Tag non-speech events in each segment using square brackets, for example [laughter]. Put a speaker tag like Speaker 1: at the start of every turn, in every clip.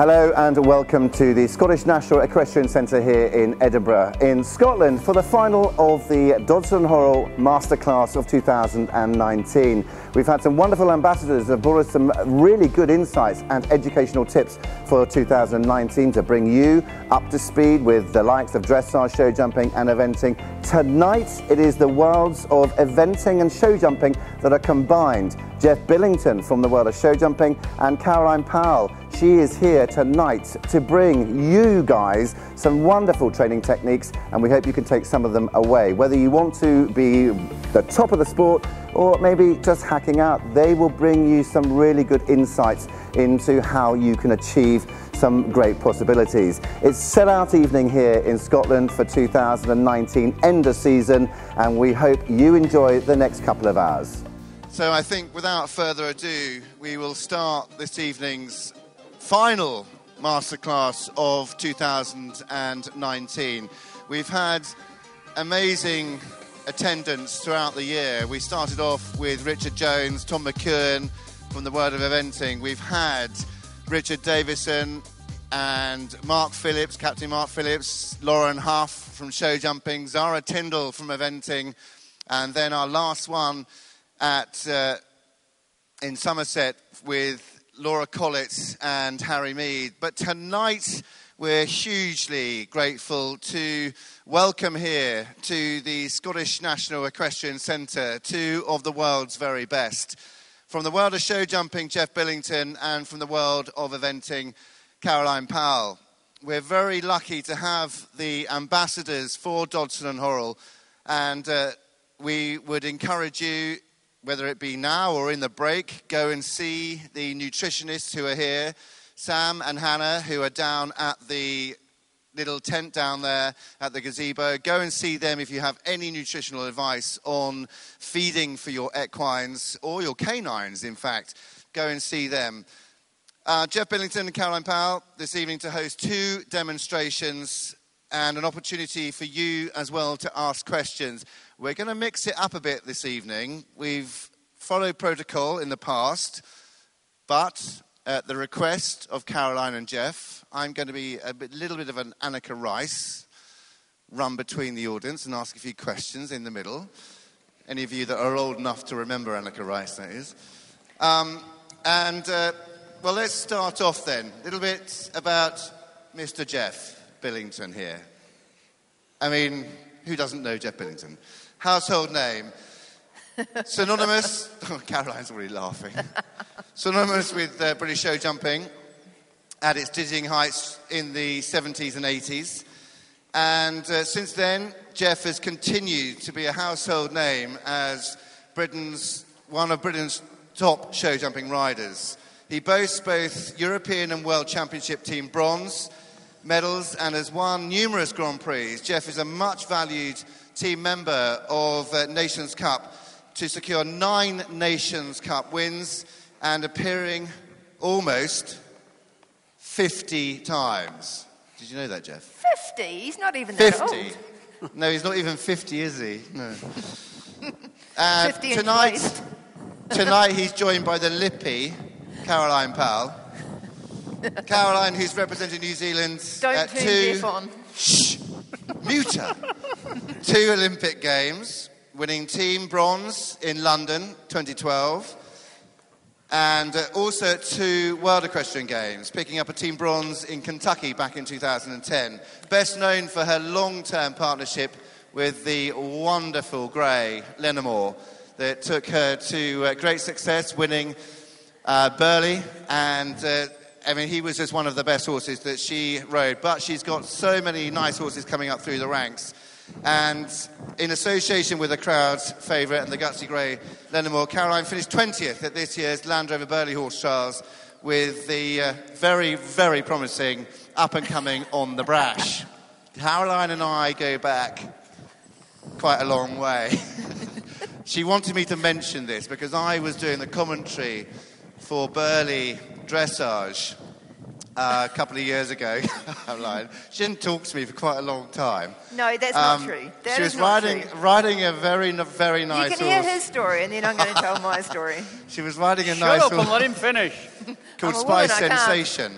Speaker 1: Hello and welcome to the Scottish National Equestrian Centre here in Edinburgh, in Scotland, for the final of the Dodson Horrell Masterclass of 2019. We've had some wonderful ambassadors that brought us some really good insights and educational tips for 2019 to bring you up to speed with the likes of dressage, show jumping and eventing. Tonight it is the worlds of eventing and show jumping that are combined. Geoff Billington from the world of show jumping and Caroline Powell. She is here tonight to bring you guys some wonderful training techniques and we hope you can take some of them away. Whether you want to be the top of the sport or maybe just hacking out, they will bring you some really good insights into how you can achieve some great possibilities. It's set out evening here in Scotland for 2019 end of season and we hope you enjoy the next couple of hours.
Speaker 2: So I think without further ado, we will start this evening's final masterclass of 2019. We've had amazing attendance throughout the year. We started off with Richard Jones, Tom McEwen from the World of Eventing. We've had Richard Davison and Mark Phillips, Captain Mark Phillips, Lauren Hough from show jumping, Zara Tindall from eventing, and then our last one at uh, in Somerset with Laura Collett and Harry Meade. But tonight we're hugely grateful to welcome here to the Scottish National Equestrian Centre two of the world's very best. From the world of show jumping, Geoff Billington, and from the world of eventing, Caroline Powell. We're very lucky to have the ambassadors for Dodson and Horrell, and uh, we would encourage you whether it be now or in the break, go and see the nutritionists who are here, Sam and Hannah, who are down at the little tent down there at the gazebo. Go and see them if you have any nutritional advice on feeding for your equines or your canines, in fact. Go and see them. Uh, Geoff Billington and Caroline Powell this evening to host two demonstrations and an opportunity for you as well to ask questions. We're going to mix it up a bit this evening. We've followed protocol in the past, but at the request of Caroline and Jeff, I'm going to be a bit, little bit of an Anneka Rice, run between the audience and ask a few questions in the middle. Any of you that are old enough to remember Anneka Rice, that is. Um, and, uh, well, let's start off then. A little bit about Mr. Geoff Billington here. I mean, who doesn't know Geoff Billington? Household name. [laughs] Synonymous, [laughs] oh, Caroline's already laughing. [laughs] Synonymous with uh, British show jumping at its dizzying heights in the 70s and 80s. And uh, since then, Jeff has continued to be a household name as Britain's, one of Britain's top show jumping riders. He boasts both European and World Championship team bronze medals and has won numerous Grand Prix. Jeff is a much valued team member of uh, Nations Cup to secure nine Nations Cup wins and appearing almost 50 times. Did you know that, Jeff?
Speaker 3: 50? He's not even
Speaker 2: 50.
Speaker 3: that old.
Speaker 2: No, he's not even 50, is he? No. [laughs] Uh, tonight, tonight he's joined by the lippy Caroline Powell. [laughs] Caroline, who's representing New Zealand
Speaker 3: Don't turn
Speaker 2: two.
Speaker 3: Jeff on.
Speaker 2: Shh, muter. two Olympic Games, winning team bronze in London 2012, and uh, also two World Equestrian Games, picking up a team bronze in Kentucky back in 2010. Best known for her long-term partnership with the wonderful Gray Lenamore that took her to uh, great success, winning uh, Burghley and uh, I mean, he was just one of the best horses that she rode. But she's got so many nice horses coming up through the ranks. And in association with the crowd's favourite and the Gutsy Grey Lenamore, Caroline finished 20th at this year's Land Rover Burghley Horse Trials with the uh, very, very promising up and coming on the brash. Caroline and I go back quite a long way. [laughs] she wanted me to mention this because I was doing the commentary for Burghley dressage uh, a couple of years ago. [laughs] I'm lying. She didn't talk to me for quite a long time.
Speaker 3: No, that's
Speaker 2: Um,
Speaker 3: not true. That
Speaker 2: she was riding,
Speaker 3: true.
Speaker 2: riding a very, very nice.
Speaker 3: You
Speaker 2: nice
Speaker 3: can hear
Speaker 2: horse.
Speaker 3: his story, and then I'm going to tell my story. [laughs]
Speaker 2: She was riding a
Speaker 4: Shut
Speaker 2: nice
Speaker 4: up and
Speaker 2: horse
Speaker 4: let him finish.
Speaker 2: called [laughs]
Speaker 3: I'm a woman,
Speaker 2: Spice
Speaker 3: I can't.
Speaker 2: Sensation.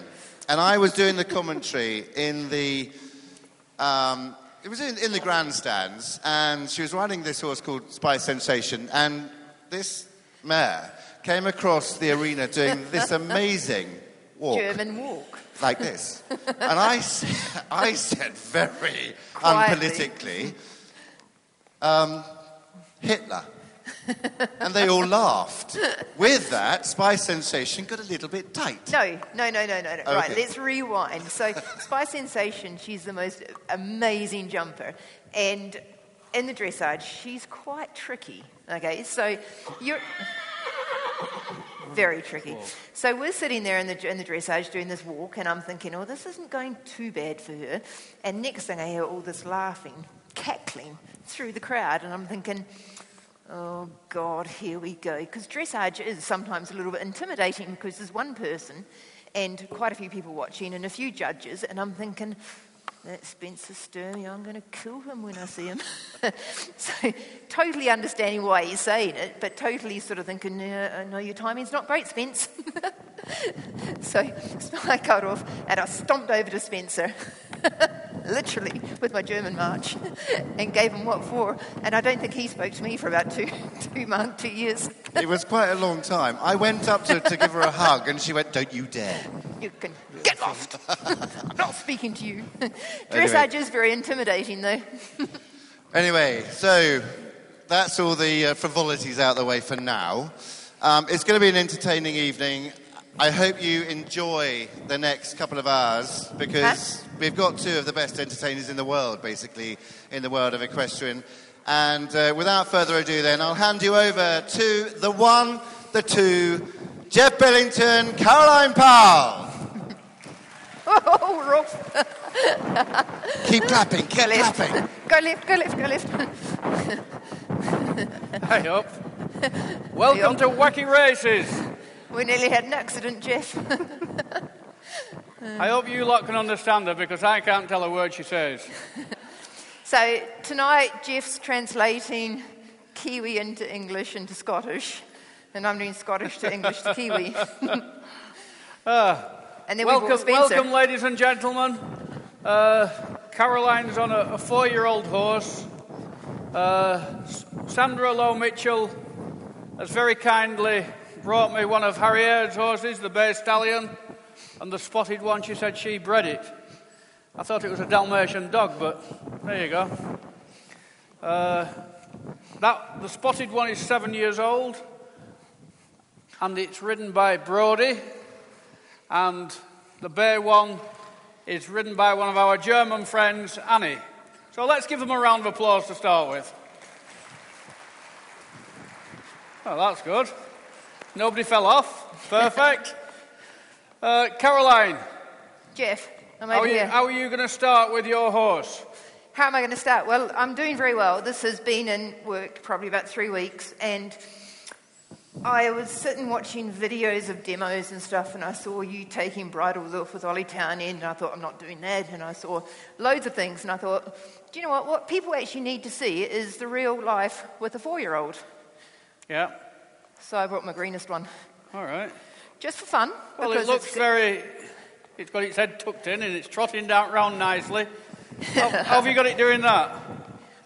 Speaker 2: and I was doing the commentary in the. Um, it was in, in the grandstands, and she was riding this horse called Spy Sensation, and this mare came across the arena doing this [laughs] amazing walk
Speaker 3: German walk.
Speaker 2: like this. [laughs] and I, said very
Speaker 3: Quietly.
Speaker 2: unpolitically, um, Hitler. and they all laughed. With that, Spy Sensation got a little bit tight.
Speaker 3: No, no, no, no, no, no. Right, let's rewind. So, Spy Sensation, she's the most amazing jumper. And in the dressage, she's quite tricky. Okay, so you're. [coughs] Very tricky. So we're sitting there in the, in the dressage doing this walk, and I'm thinking, oh, this isn't going too bad for her. And next thing I hear all this laughing, cackling through the crowd, and I'm thinking, Oh God, here we go. Because dressage is sometimes a little bit intimidating because there's one person and quite a few people watching and a few judges, and I'm thinking, that Spencer Sturmey, I'm going to kill him when I see him. [laughs] so, totally understanding why he's saying it, but totally sort of thinking, no, uh, I know your timing's not great, Spence. [laughs] so, [laughs] I cut off and I stomped over to Spencer. Literally with my German march and gave him what for. And I don't think he spoke to me for about two, [laughs] two months, two years.
Speaker 2: It was quite a long time. I went up to, to give her a [laughs] hug, and she went, Don't you dare.
Speaker 3: You can get lost. [laughs] I'm not speaking to you.
Speaker 2: Anyway.
Speaker 3: Dressage is very intimidating, though.
Speaker 2: Anyway, so that's all the uh, frivolities out the way for now. Um, it's going to be an entertaining evening. I hope you enjoy the next couple of hours because we've got two of the best entertainers in the world, basically, in the world of equestrian. And uh, without further ado, then, I'll hand you over to the one, the two, Geoff Billington, Caroline Powell.
Speaker 3: Oh, Rolf.
Speaker 2: Keep clapping, keep
Speaker 3: Go left.
Speaker 2: clapping.
Speaker 3: Go left, go left, go left.
Speaker 4: Hey up. Welcome to Wacky Races.
Speaker 3: We nearly had an accident, Jeff. [laughs]
Speaker 4: I hope you lot can understand her because I can't tell a word she says. [laughs]
Speaker 3: So tonight, Jeff's translating Kiwi into English into Scottish, and I'm doing Scottish to English to Kiwi. [laughs] and then
Speaker 4: Welcome,
Speaker 3: Spencer.
Speaker 4: welcome, ladies and gentlemen. Uh, Caroline's on a, a four-year-old horse. Uh, Sandra Lowe Mitchell has very kindly brought me one of Harry Aird's horses, the Bay Stallion, and the spotted one. She said she bred it. I thought it was a Dalmatian dog, but there you go. Uh, that the spotted one is seven years old, and it's ridden by Brody. And the bay one is ridden by one of our German friends, Annie. So let's give them a round of applause to start with. Well, that's good. Nobody fell off. Perfect. [laughs] Uh, Caroline,
Speaker 3: Jeff, I'm
Speaker 4: how
Speaker 3: over
Speaker 4: are you,
Speaker 3: here.
Speaker 4: how are you going to start with your horse?
Speaker 3: How am I going to start? Well, I'm doing very well. This has been in work probably about three weeks, and I was sitting watching videos of demos and stuff, and I saw you taking bridles off with Ollie Townend, and I thought, I'm not doing that. And I saw loads of things, and I thought, do you know what? What people actually need to see is the real life with a four year old.
Speaker 4: Yeah.
Speaker 3: So I brought my greenest one,
Speaker 4: All right.
Speaker 3: just for fun.
Speaker 4: Well, it looks
Speaker 3: it's-
Speaker 4: very. It's got its head tucked in and it's trotting down round nicely. how, how have you got it doing that?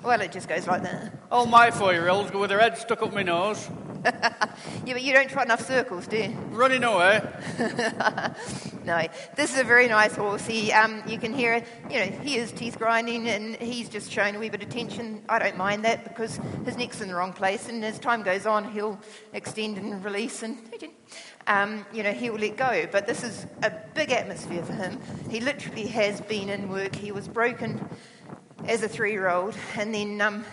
Speaker 3: Well, it just goes like that.
Speaker 4: All my four-year-olds go with their head stuck up my nose, [laughs]
Speaker 3: Yeah, but you don't trot enough circles, do you?
Speaker 4: running away. [laughs]
Speaker 3: No, this is a very nice horse. He, um, you can hear, you know, he is teeth grinding and he's just showing a wee bit of tension. I don't mind that because his neck's in the wrong place, and as time goes on, he'll extend and release, and um, you know, he'll let go. But this is a big atmosphere for him. He literally has been in work. He was broken as a three-year-old, and then um,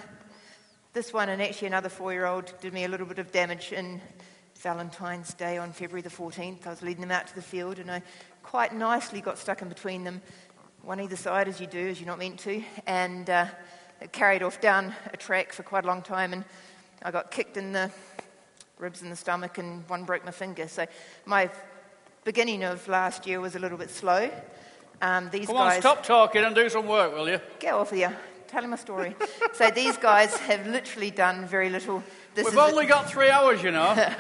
Speaker 3: this one and actually another four-year-old did me a little bit of damage in Valentine's Day on February the 14th. I was leading them out to the field and I quite nicely got stuck in between them, one either side as you do, as you're not meant to, and uh, it carried off down a track for quite a long time and I got kicked in the ribs and the stomach and one broke my finger. So my beginning of last year was a little bit slow. Um, these
Speaker 4: Come on, stop talking and do some work, will you?
Speaker 3: Get off here. Tell him a story. [laughs] so these guys have literally done very little. This
Speaker 4: We've only got three hours, you know. [laughs]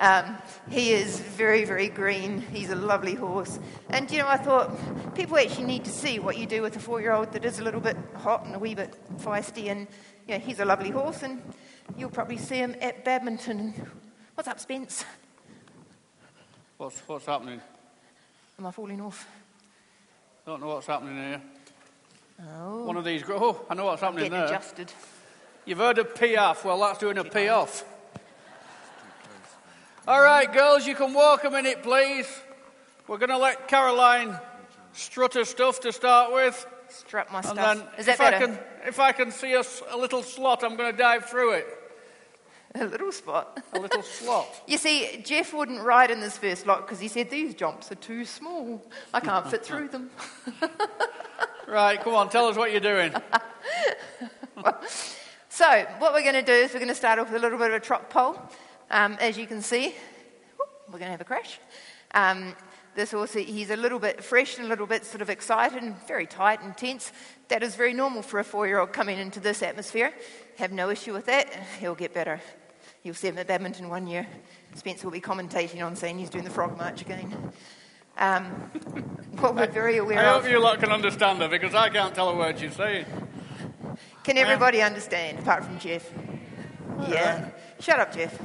Speaker 3: Um, he is very, very green. He's a lovely horse. And, you know, I thought people actually need to see what you do with a four year old that is a little bit hot and a wee bit feisty. And, you know, he's a lovely horse, and you'll probably see him at badminton. What's up, Spence?
Speaker 4: What's, what's happening?
Speaker 3: Am I falling off?
Speaker 4: Don't know what's happening here.
Speaker 3: Oh,
Speaker 4: One of these. Gro- oh, I know what's happening
Speaker 3: getting
Speaker 4: there.
Speaker 3: adjusted.
Speaker 4: You've heard of pee off. Well, that's doing a pee off. All right, girls, you can walk a minute, please. We're going to let Caroline strut her stuff to start with.
Speaker 3: Strut my
Speaker 4: And
Speaker 3: stuff.
Speaker 4: then,
Speaker 3: is that
Speaker 4: if, I
Speaker 3: better?
Speaker 4: can, if I can see a, s- a little slot, I'm going to dive through it. [laughs]
Speaker 3: A little spot.
Speaker 4: A little [laughs] slot.
Speaker 3: You see, Jeff wouldn't ride in this first lot because he said these jumps are too small. I can't fit through them. [laughs]
Speaker 4: Right, come on, tell us what you're doing. [laughs]
Speaker 3: So, what we're going to do is we're going to start off with a little bit of a trot pole. Um, as you can see, we're going to have a crash. Um, this horse, he's a little bit fresh and a little bit sort of excited and very tight and tense. That is very normal for a four year old coming into this atmosphere. Have no issue with that. He'll get better. You'll see him at badminton one year. Spencer will be commentating on saying he's doing the frog march again. Um, what we're very aware
Speaker 4: I
Speaker 3: of.
Speaker 4: hope you lot can understand her because I can't tell a word she's saying.
Speaker 3: Can everybody understand, apart from Jeff? Yeah. Shut up, Jeff.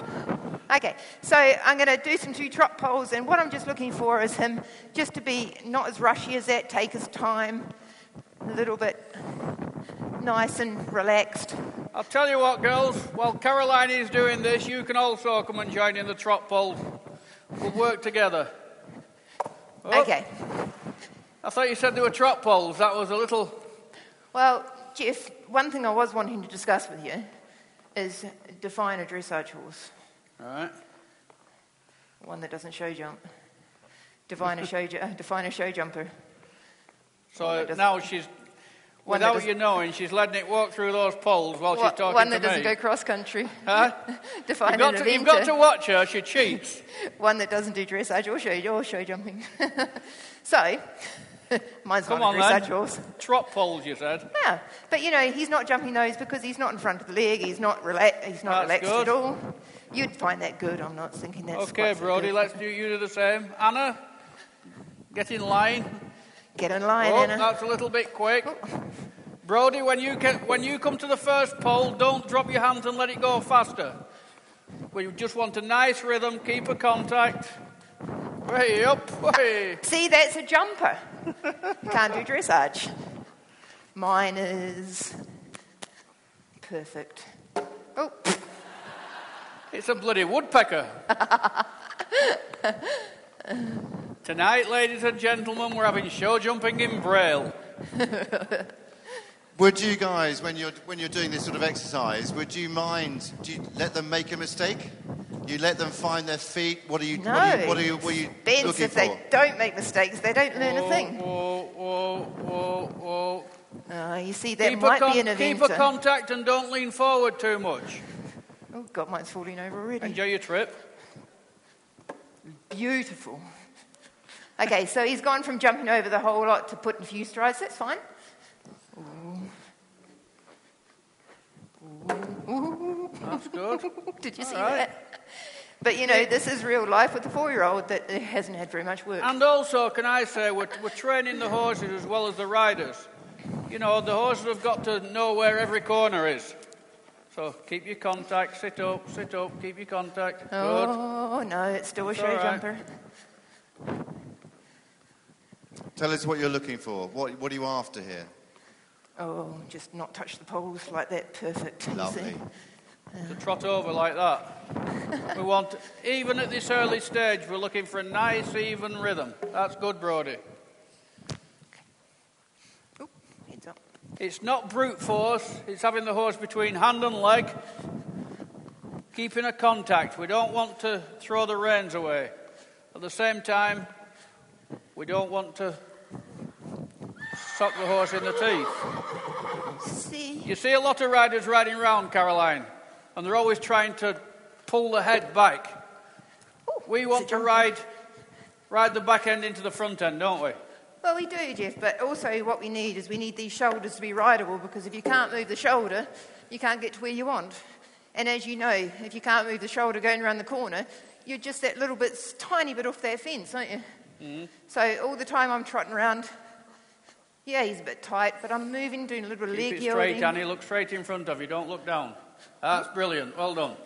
Speaker 3: [laughs] okay, so I'm going to do some two trot poles, and what I'm just looking for is him just to be not as rushy as that, take his time, a little bit nice and relaxed.
Speaker 4: I'll tell you what, girls, while Caroline is doing this, you can also come and join in the trot pole. We'll work together. Oh,
Speaker 3: Okay,
Speaker 4: I thought you said there were trot poles. That was a little.
Speaker 3: well, Jeff, one thing I was wanting to discuss with you is define a dressage horse,
Speaker 4: All right.
Speaker 3: one that doesn't show jump. Define a show, ju- [laughs] define a show jumper.
Speaker 4: So now she's,
Speaker 3: One
Speaker 4: without you knowing, she's letting it walk through those poles while she's talking to me.
Speaker 3: What- one that doesn't go cross country.
Speaker 4: Huh?
Speaker 3: Define [laughs]
Speaker 4: You've got, to, you've got to watch her. She cheats. [laughs]
Speaker 3: One that doesn't do dressage or show, or show jumping. [laughs] so, mine's
Speaker 4: Come
Speaker 3: not
Speaker 4: on,
Speaker 3: dressage horse.
Speaker 4: Trot poles, you said.
Speaker 3: Yeah, but you know, he's not jumping those because he's not in front of the leg. He's not, rela- he's not
Speaker 4: That's
Speaker 3: relaxed
Speaker 4: good.
Speaker 3: at all. You'd find that good. I'm not thinking that's
Speaker 4: Okay,
Speaker 3: so
Speaker 4: Brody,
Speaker 3: good.
Speaker 4: let's do you do the same. Anna, get in line.
Speaker 3: Get in line,
Speaker 4: Oh,
Speaker 3: Anna.
Speaker 4: that's a little bit quick. Brody, when you, get, when you come to the first pole, don't drop your hands and let it go faster. We just want a nice rhythm, keep a contact. Way up, way.
Speaker 3: See, that's a jumper. Can't do dressage. Mine is perfect. Oh,
Speaker 4: It's a bloody woodpecker. [laughs] Tonight, ladies and gentlemen, we're having show jumping in Braille. [laughs]
Speaker 2: Would you guys, when you're, when you're doing this sort of exercise, would you mind, do you let them make a mistake? You let them find their feet? What are you,
Speaker 3: no.
Speaker 2: what are you, what are you, what are you
Speaker 3: Spence,
Speaker 2: looking
Speaker 3: if
Speaker 2: for?
Speaker 3: they don't make mistakes, they don't learn a thing.
Speaker 4: Whoa, whoa, whoa, whoa.
Speaker 3: Oh, you see, that
Speaker 4: Keep, a,
Speaker 3: might
Speaker 4: con-
Speaker 3: be an
Speaker 4: keep a contact and don't lean forward too much.
Speaker 3: oh, God, mine's falling over already.
Speaker 4: Enjoy your trip.
Speaker 3: Beautiful. Okay, so he's gone from jumping over the whole lot to putting a few strides. That's fine.
Speaker 4: That's good. [laughs]
Speaker 3: Did you see
Speaker 4: right.
Speaker 3: that? But you know, this is real life with a four year old that hasn't had very much work.
Speaker 4: And also, can I say, we're, we're training the horses as well as the riders. You know, the horses have got to know where every corner is. So keep your contact, sit up, sit up, keep your contact. Good.
Speaker 3: Oh, no, it's still a
Speaker 4: It's
Speaker 3: show
Speaker 4: all right.
Speaker 3: jumper.
Speaker 2: Tell us what you're looking for. What, what are you after here?
Speaker 3: Oh, just not touch the poles like that. Perfect. [laughs]
Speaker 2: Lovely.
Speaker 4: To trot over like that. [laughs] we want, even at this early stage, we're looking for a nice, even rhythm. That's good, Brody.
Speaker 3: Oh, heads up.
Speaker 4: It's not brute force, it's having the horse between hand and leg, keeping a contact. We don't want to throw the reins away. At the same time, we don't want to sock the horse in the teeth.
Speaker 3: See?
Speaker 4: You see a lot of riders riding round, Caroline, and they're always trying to pull the head back. We oh, want to ride, ride the back end into the front end, don't we?
Speaker 3: Well, we do, Jeff, but also what we need is we need these shoulders to be rideable because if you can't move the shoulder, you can't get to where you want. And as you know, if you can't move the shoulder going around the corner, you're just that little bit, tiny bit off that fence, aren't you? Mm-hmm. So all the time I'm trotting around, yeah, he's a bit tight, but I'm moving, doing a little
Speaker 4: Keep
Speaker 3: leg
Speaker 4: it
Speaker 3: yielding.
Speaker 4: straight, Annie. Look straight in front of you. Don't look down. That's brilliant. Well done.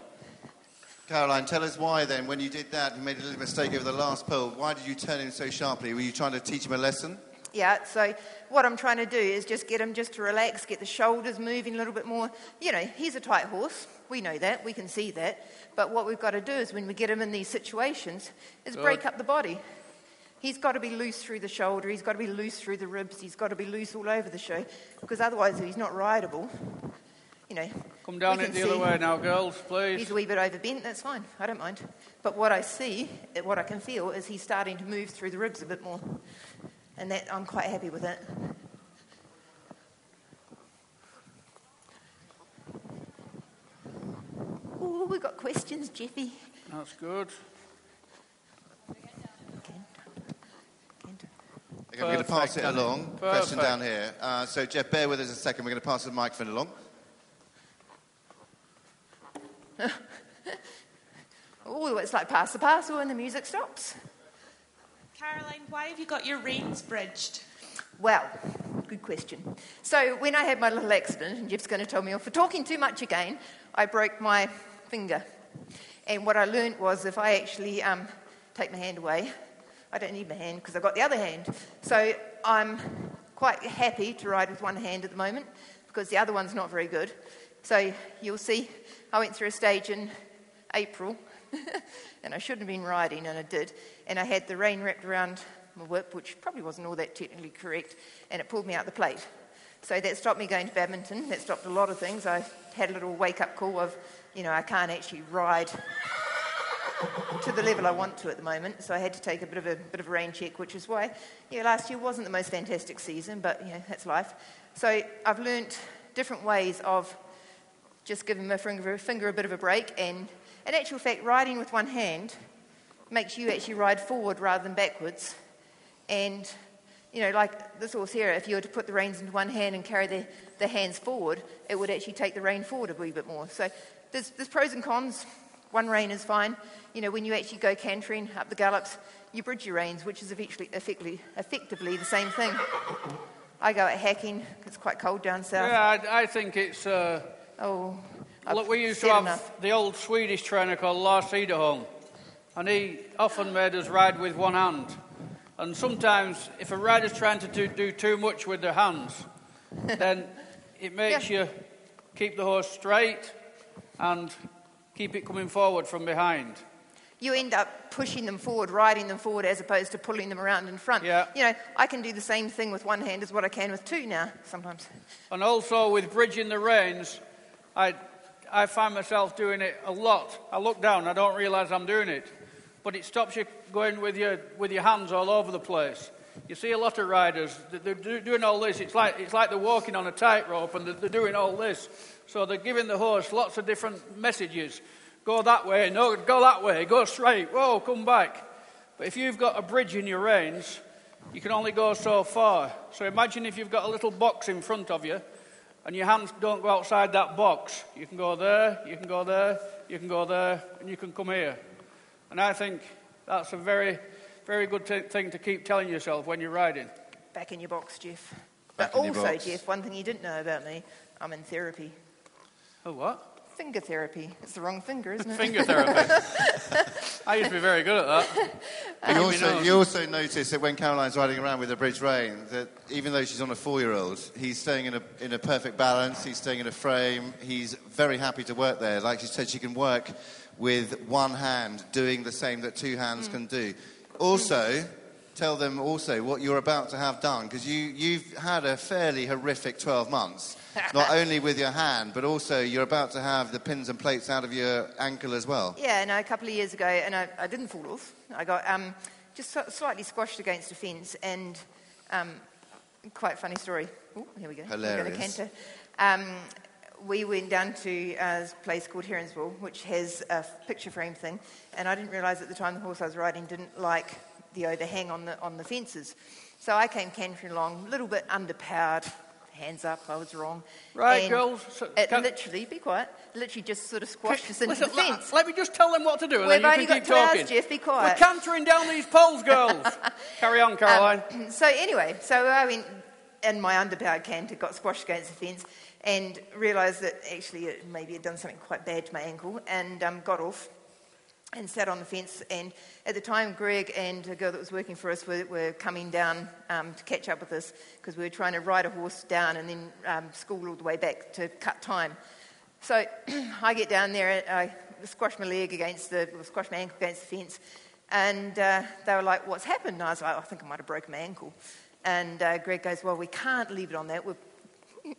Speaker 2: Caroline, tell us why then, when you did that, you made a little mistake over the last pole. Why did you turn him so sharply? Were you trying to teach him a lesson?
Speaker 3: Yeah, so what I'm trying to do is just get him just to relax, get the shoulders moving a little bit more. You know, he's a tight horse. We know that. We can see that. But what we've got to do is when we get him in these situations is
Speaker 4: Good.
Speaker 3: break up the body. He's got to be loose through the shoulder. He's got to be loose through the ribs. He's got to be loose all over the show because otherwise he's not rideable. You know,
Speaker 4: Come down it the other way now, girls, please.
Speaker 3: He's a wee bit overbent. That's fine. I don't mind. But what I see, eh, what I can feel, is he's starting to move through the ribs a bit more, and that I'm quite happy with it. Oh, we've got questions, Jeffy.
Speaker 4: That's good.
Speaker 2: Okay, we're going to pass it
Speaker 4: Annie.
Speaker 2: along. Question down here. Uh, so, Jeff, bear with us a second. We're going to pass the microphone along. [laughs]
Speaker 3: Oh, it's like pass the parcel and the music stops.
Speaker 5: Caroline, why have you got your reins bridged?
Speaker 3: Well, good question. So when I had my little accident, and Jeff's going to tell me off for talking too much again, I broke my finger. And what I learned was if I actually um, take my hand away, I don't need my hand because I've got the other hand. So I'm quite happy to ride with one hand at the moment because the other one's not very good. So you'll see, I went through a stage in April, [laughs] and I shouldn't have been riding, and I did. And I had the rein wrapped around my whip, which probably wasn't all that technically correct, and it pulled me out the plate. So that stopped me going to badminton. That stopped a lot of things. I had a little wake up call of, you know, I can't actually ride to the level I want to at the moment. So I had to take a bit of a bit of a rain check, which is why, yeah, last year wasn't the most fantastic season, but you know, that's life. So I've learnt different ways of just giving my finger, finger a bit of a break. And in actual fact, riding with one hand makes you actually ride forward rather than backwards. And, you know, like this horse here, if you were to put the reins into one hand and carry the, the hands forward, it would actually take the rein forward a wee bit more. So there's, there's pros and cons. One rein is fine. You know, when you actually go cantering up the gallops, you bridge your reins, which is effectively, effectively, effectively the same thing. I go at hacking. It's quite cold down south.
Speaker 4: Yeah, I, I think it's. Uh,
Speaker 3: Oh, I've
Speaker 4: look, we used to have
Speaker 3: enough.
Speaker 4: the old Swedish trainer called Lars Sederholm, and he often made us ride with one hand. And sometimes, if a rider's trying to do, do too much with their hands, then it [laughs] makes
Speaker 3: Yeah.
Speaker 4: you keep the horse straight and keep it coming forward from behind.
Speaker 3: You end up pushing them forward, riding them forward, as opposed to pulling them around in front.
Speaker 4: Yeah.
Speaker 3: You know, I can do the same thing with one hand as what I can with two now, sometimes.
Speaker 4: And also with bridging the reins, I, I find myself doing it a lot. I look down, I don't realise I'm doing it. But it stops you going with your, with your hands all over the place. You see a lot of riders, they're doing all this. It's like, it's like they're walking on a tightrope and they're, doing all this. So they're giving the horse lots of different messages. Go that way, no, go that way, go straight, whoa, come back. But if you've got a bridge in your reins, you can only go so far. So imagine if you've got a little box in front of you and your hands don't go outside that box. You can go there, you can go there, you can go there, and you can come here. And I think that's a very, very good t- thing to keep telling yourself when you're riding.
Speaker 3: Back in your box, Jeff.
Speaker 2: Back
Speaker 3: but
Speaker 2: in your
Speaker 3: also,
Speaker 2: box.
Speaker 3: Jeff, one thing you didn't know about me, I'm in therapy.
Speaker 4: Oh, what?
Speaker 3: Finger therapy. It's the wrong finger, isn't it?
Speaker 4: Finger therapy. [laughs] I used to be very good at that.
Speaker 2: You also,
Speaker 4: nose.
Speaker 2: you also notice that when Caroline's riding around with a bridge rein, that even though she's on a four-year-old, he's staying in a, in a perfect balance. He's staying in a frame. He's very happy to work there. Like she said, she can work with one hand, doing the same that two hands mm. can do. Also, tell them also what you're about to have done, because you, you've had a fairly horrific 12 months. [laughs] Not only with your hand, but also you're about to have the pins and plates out of your ankle as well.
Speaker 3: Yeah, no, a couple of years ago, and I, I didn't fall off. I got um, just so- slightly squashed against a fence, and um, quite funny story. Ooh, here we go.
Speaker 2: Hilarious.
Speaker 3: going to canter. Um, we went down to a place called Heronsville, which has a picture frame thing, and I didn't realise at the time the horse I was riding didn't like the overhang on the on the fences. So I came cantering along, a little bit underpowered, hands up, I was wrong.
Speaker 4: Right,
Speaker 3: And
Speaker 4: girls, so-
Speaker 3: It literally, be quiet, literally just sort of squashed us into
Speaker 4: Listen,
Speaker 3: the
Speaker 4: let,
Speaker 3: fence.
Speaker 4: let me just tell them what to do, and
Speaker 3: We've only
Speaker 4: can
Speaker 3: got
Speaker 4: keep
Speaker 3: two hours,
Speaker 4: talking.
Speaker 3: Jeff, be quiet.
Speaker 4: We're cantering down these poles, girls. [laughs] Carry on, Caroline.
Speaker 3: Um, so anyway, so I went and my underpowered canter got squashed against the fence and realised that actually it maybe had done something quite bad to my ankle and um, got off and sat on the fence. And at the time, Greg and a girl that was working for us were, were coming down um, to catch up with us because we were trying to ride a horse down and then um, school all the way back to cut time. So [clears throat] I get down there, and I squash my leg against the, squash my ankle against the fence, and uh, they were like, "What's happened?" And I was like, "I think I might have broken my ankle." And uh, Greg goes, "Well, we can't leave it on that. We've,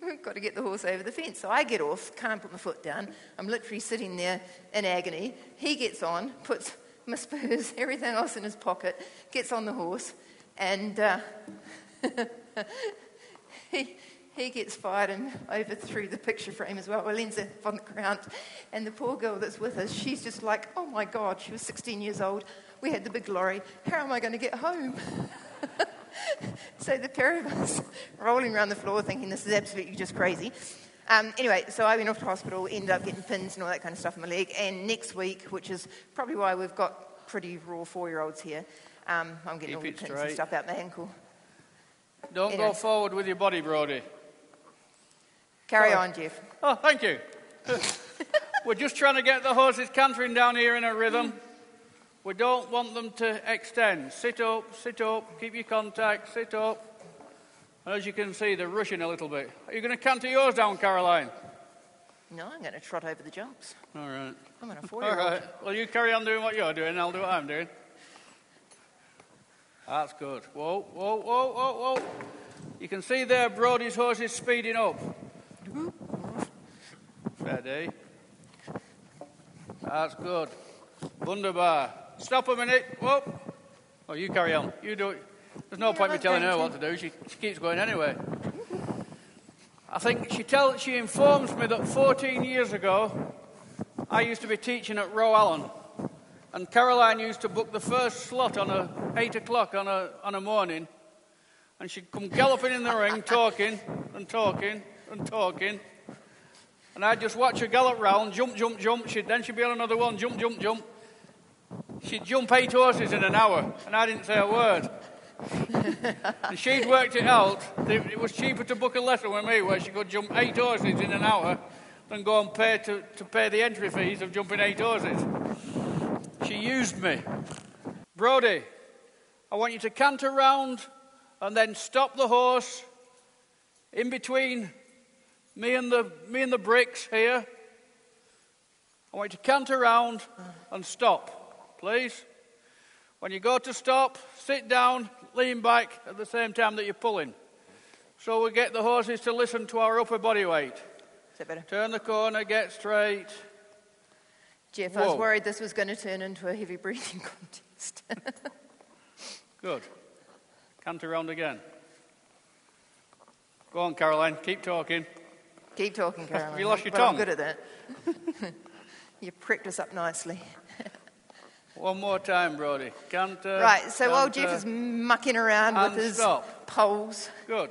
Speaker 3: we've got to get the horse over the fence." So I get off, can't put my foot down. I'm literally sitting there in agony. He gets on, puts my spurs, [laughs] everything else in his pocket, gets on the horse, and. Uh, [laughs] he, he gets fired and over through the picture frame as well. Well, ends up on the ground. And the poor girl that's with us, she's just like, oh my God, she was 16 years old. We had the big lorry. How am I going to get home? [laughs] [laughs] so the pair of us [laughs] rolling around the floor thinking this is absolutely just crazy. Um, anyway, so I went off to hospital, ended up getting pins and all that kind of stuff in my leg. And next week, which is probably why we've got pretty raw four year olds here, um, I'm getting
Speaker 4: Keep
Speaker 3: all the pins
Speaker 4: straight.
Speaker 3: and stuff out my ankle.
Speaker 4: Don't
Speaker 3: anyway.
Speaker 4: go forward with your body, Brody.
Speaker 3: Carry
Speaker 4: Oh.
Speaker 3: on, Jeff.
Speaker 4: Oh, thank you. [laughs] We're just trying to get the horses cantering down here in a rhythm. We don't want them to extend. Sit up, sit up, keep your contact, sit up. As you can see, they're rushing a little bit. Are you going to canter yours down, Caroline?
Speaker 3: No, I'm going to trot over the jumps.
Speaker 4: All right.
Speaker 3: I'm on a [laughs]
Speaker 4: All
Speaker 3: four-year-old.
Speaker 4: right. Well, you carry on doing what you're doing, and I'll do what I'm doing. That's good. Whoa, whoa, whoa, whoa, whoa. You can see there Brody's horse is speeding up. Steady. That's good. Wunderbar. Stop a minute. Whoa. Oh, you carry on. You do it. There's no
Speaker 3: Yeah,
Speaker 4: point me telling her what to do. She, she keeps going anyway. I think she tells, she informs me that 14 years ago, I used to be teaching at Rowallan, and Caroline used to book the first slot on a eight o'clock on a on a morning, and she'd come galloping in the ring, talking and talking and talking, and I'd just watch her gallop round, jump, jump, jump. She'd then she'd be on another one, jump, jump, jump. She'd jump eight horses in an hour, and I didn't say a word. [laughs] and she'd worked it out. that It was cheaper to book a lesson with me where she could jump eight horses in an hour than go and pay to, to pay the entry fees of jumping eight horses. She used me. Brody, I want you to canter round and then stop the horse in between me and the, me and the bricks here. I want you to canter round and stop, please. When you go to stop, sit down, lean back at the same time that you're pulling. So we get the horses to listen to our upper body weight.
Speaker 3: Is that better?
Speaker 4: Turn the corner, get straight.
Speaker 3: Jeff, I was worried this was going to turn into a heavy breathing [laughs] contest.
Speaker 4: Good. Canter round again. Go on, Caroline, keep talking.
Speaker 3: Keep talking, [laughs] Caroline.
Speaker 4: You lost your
Speaker 3: but I'm good at that. [laughs] you pricked us up nicely.
Speaker 4: One more time, Brody. Canter.
Speaker 3: right, so while
Speaker 4: canter.
Speaker 3: Jeff is mucking around with his
Speaker 4: stop.
Speaker 3: poles,
Speaker 4: Good.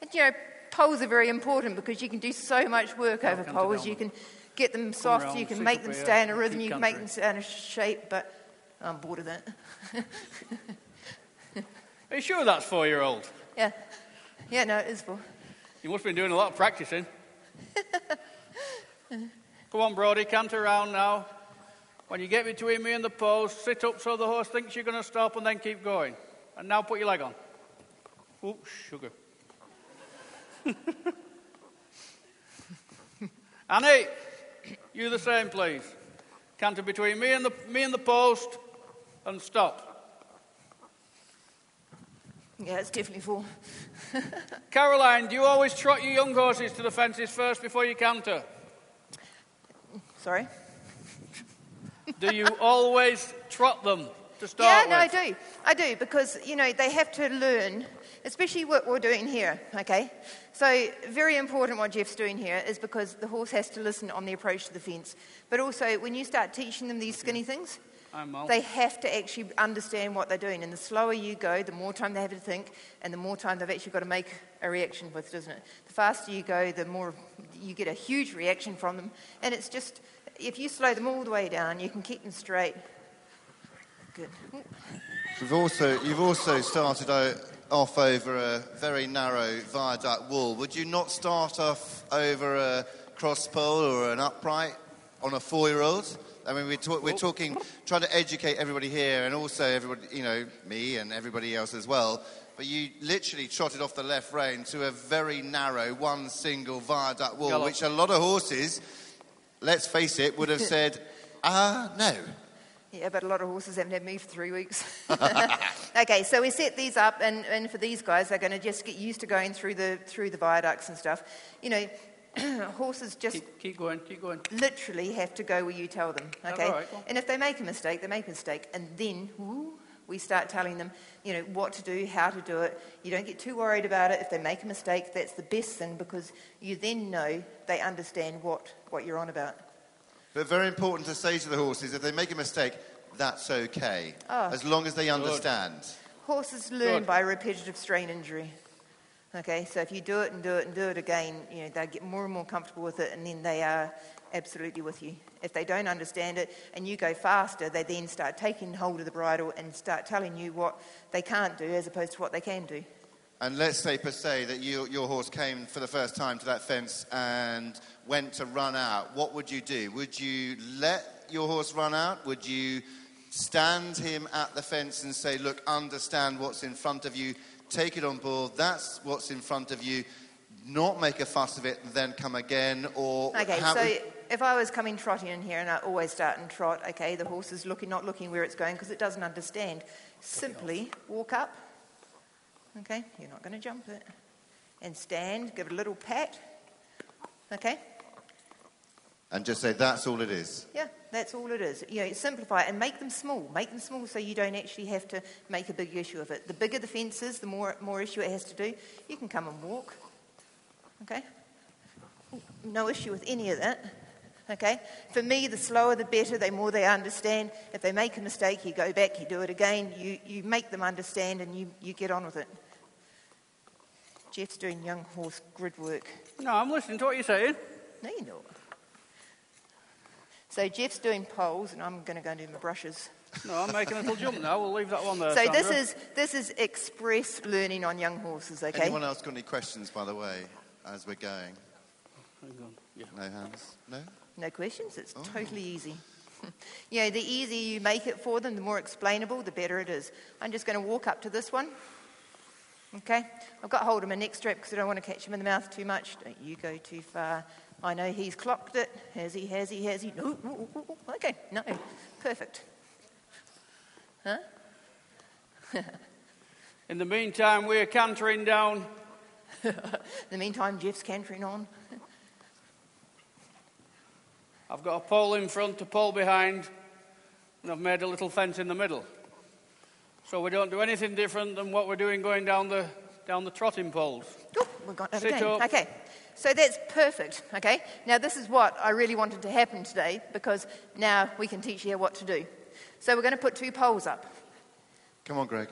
Speaker 3: and you know, poles are very important because you can do so much work over poles. you can get them soft,
Speaker 4: around,
Speaker 3: you can make them
Speaker 4: here, uh,
Speaker 3: stay in a rhythm, you can make them stay in a shape, but I'm bored of that. [laughs]
Speaker 4: Are you sure that's four year old?
Speaker 3: Yeah. Yeah, no, it is four.
Speaker 4: You must have been doing a lot of practicing. [laughs] Come on, Brody, canter around now. When you get between me and the post, sit up so the horse thinks you're going to stop and then keep going. And now put your leg on. Ooh, sugar. [laughs] Annie, you the same, please. Canter between me and the, me and the post and stop.
Speaker 3: Yeah, it's definitely for. [laughs]
Speaker 4: Caroline, do you always trot your young horses to the fences first before you canter?
Speaker 3: Sorry?
Speaker 4: Do you always trot them to start Yeah,
Speaker 3: no, I do. I do because you know they have to learn, especially what we're doing here. Okay, so very important what Jeff's doing here is because the horse has to listen on the approach to the fence. But also, when you start teaching them these skinny things, They have to actually understand what they're doing. And the slower you go, the more time they have to think, and the more time they've actually got to make a reaction with, doesn't it? The faster you go, the more you get a huge reaction from them. And it's just, if you slow them all the way down, you can keep them straight. Good.
Speaker 2: You've also, you've also started o- off over a very narrow viaduct wall. Would you not start off over a cross pole or an upright on a four-year-old? I mean, we're, talk, we're talking, trying to educate everybody here and also everybody, you know, me and everybody else as well. But you literally trotted off the left rein to a very narrow, one single viaduct wall,
Speaker 4: Gallop.
Speaker 2: which a lot of horses, let's face it, would have [laughs] said, ah, no.
Speaker 3: Yeah, but a lot of horses haven't had me for three weeks. [laughs] [laughs] okay, so we set these up, and, and for these guys, they're going to just get used to going through the through the viaducts and stuff. You know, [clears throat] horses just
Speaker 4: Keep, keep going, keep going.
Speaker 3: literally have to go where you tell them. Okay,
Speaker 4: all right, well.
Speaker 3: and if they make a mistake, they make a mistake, and then woo, we start telling them, you know, what to do, how to do it. You don't get too worried about it. If they make a mistake, that's the best thing because you then know they understand what what you're on about.
Speaker 2: But very important to say to the horses, if they make a mistake, that's okay,
Speaker 3: Oh.
Speaker 2: as long as they understand.
Speaker 3: Horses learn
Speaker 4: Good.
Speaker 3: by repetitive strain injury. Okay, so if you do it and do it and do it again, you know, they get more and more comfortable with it and then they are absolutely with you. If they don't understand it and you go faster, they then start taking hold of the bridle and start telling you what they can't do as opposed to what they can do.
Speaker 2: And let's say, per se, that you, your horse came for the first time to that fence and went to run out. What would you do? Would you let your horse run out? Would you stand him at the fence and say, look, understand what's in front of you, take it on board, that's what's in front of you, not make a fuss of it, and then come again? Or
Speaker 3: Okay, so if I was coming trotting in here and I always start and trot, okay, the horse is looking, not looking where it's going because it doesn't understand. Simply walk up, okay, you're not going to jump it, and stand, give it a little pat, okay,
Speaker 2: and just say, that's all it is.
Speaker 3: yeah, that's all it is. You know, simplify it and make them small. Make them small so you don't actually have to make a big issue of it. The bigger the fence is, the more, more issue it has to do. You can come and walk, okay? No issue with any of that. Okay? For me, the slower the better, the more they understand. If they make a mistake, you go back, you do it again, you, you make them understand and you, you get on with it. Jeff's doing young horse grid work.
Speaker 4: No, I'm listening to what you're saying.
Speaker 3: No, you're not. So Jeff's doing poles and I'm going to go and do my brushes.
Speaker 4: No, I'm making a little jump now. We'll leave that one there.
Speaker 3: So this is, this is express learning on young horses, okay?
Speaker 2: Anyone else got any questions, by the way, as we're going?
Speaker 4: Hang on. Yeah.
Speaker 2: No hands? No?
Speaker 3: No questions. It's oh. totally easy. [laughs] you know, the easier you make it for them, the more explainable, the better it is. I'm just going to walk up to this one. Okay? I've got hold of my neck strap because I don't want to catch him in the mouth too much. Don't you go too far. I know he's clocked it. Has he? Has he? Has he? No. Okay. No. Perfect. Huh? [laughs]
Speaker 4: In the meantime, we're cantering down. [laughs]
Speaker 3: In the meantime, Jeff's cantering on. [laughs]
Speaker 4: I've got a pole in front, a pole behind, and I've made a little fence in the middle. So we don't do anything different than what we're doing going down the, down the trotting poles.
Speaker 3: Oh, we've got another
Speaker 4: Sit
Speaker 3: game.
Speaker 4: up.
Speaker 3: Okay, so that's perfect. Okay, now this is what I really wanted to happen today because now we can teach you what to do. So we're going to put two poles up.
Speaker 2: Come on, Greg.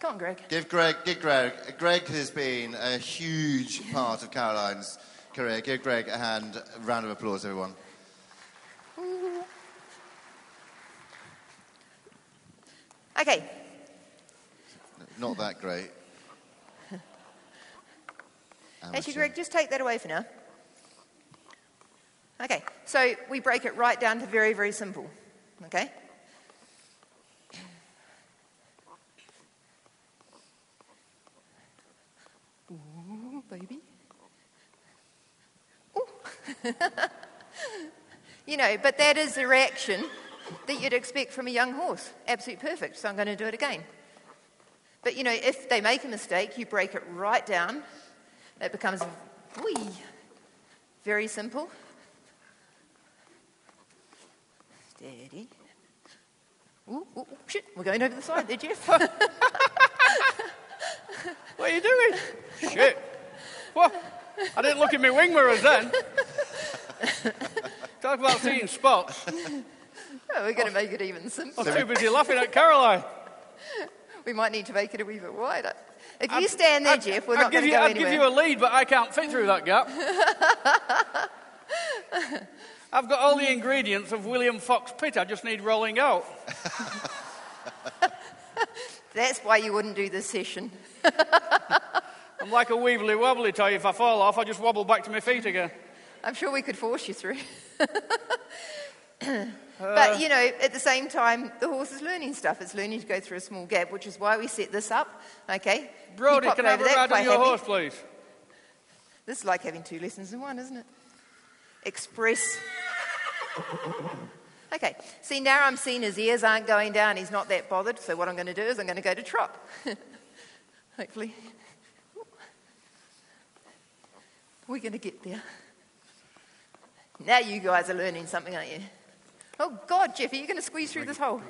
Speaker 3: Come on, Greg.
Speaker 2: Give Greg, give Greg. Greg has been a huge part of Caroline's career. Give Greg a hand, a round of applause, everyone.
Speaker 3: Okay,
Speaker 2: Not that great.
Speaker 3: Actually, Greg, just take that away for now. Okay, so we break it right down to very, very simple. Okay? Ooh, baby. Ooh. [laughs] you know, but that is the reaction that you'd expect from a young horse. Absolute perfect. So I'm going to do it again. But you know, if they make a mistake, you break it right down. It becomes wee, very simple. Steady. Ooh, ooh, shit, we're going over the side there, Jeff. [laughs]
Speaker 4: What are you doing? Shit. What? I didn't look at my wing mirrors then. [laughs] Talk about seeing spots.
Speaker 3: Oh, we're going to make it even simpler.
Speaker 4: I'm too busy laughing at Caroline.
Speaker 3: We might need to make it a wee bit wider. If you stand there,
Speaker 4: I'd-
Speaker 3: Jeff, we're
Speaker 4: I'd
Speaker 3: not
Speaker 4: give
Speaker 3: going to
Speaker 4: you,
Speaker 3: go
Speaker 4: I'd
Speaker 3: anywhere.
Speaker 4: give you a lead, but I can't fit through that gap. [laughs] I've got all the ingredients of William Fox Pitt. I just need rolling out. [laughs]
Speaker 3: That's why you wouldn't do this session. [laughs]
Speaker 4: I'm like a weebly wobbly toy. If I fall off, I just wobble back to my feet again.
Speaker 3: I'm sure we could force you through. But, uh. you know, at the same time, the horse is learning stuff. It's learning to go through a small gap, which is why we set this up. Okay?
Speaker 4: Brody, can I have a ride on your
Speaker 3: happy.
Speaker 4: horse, please?
Speaker 3: This is like having two lessons in one, isn't it? Express. Okay, see now I'm seeing his ears aren't going down. He's not that bothered. So what I'm going to do is I'm going to go to trot. [laughs] Hopefully. We're going to get there. Now you guys are learning something, aren't you? Oh God, Jeffy, you're going to squeeze through this hole.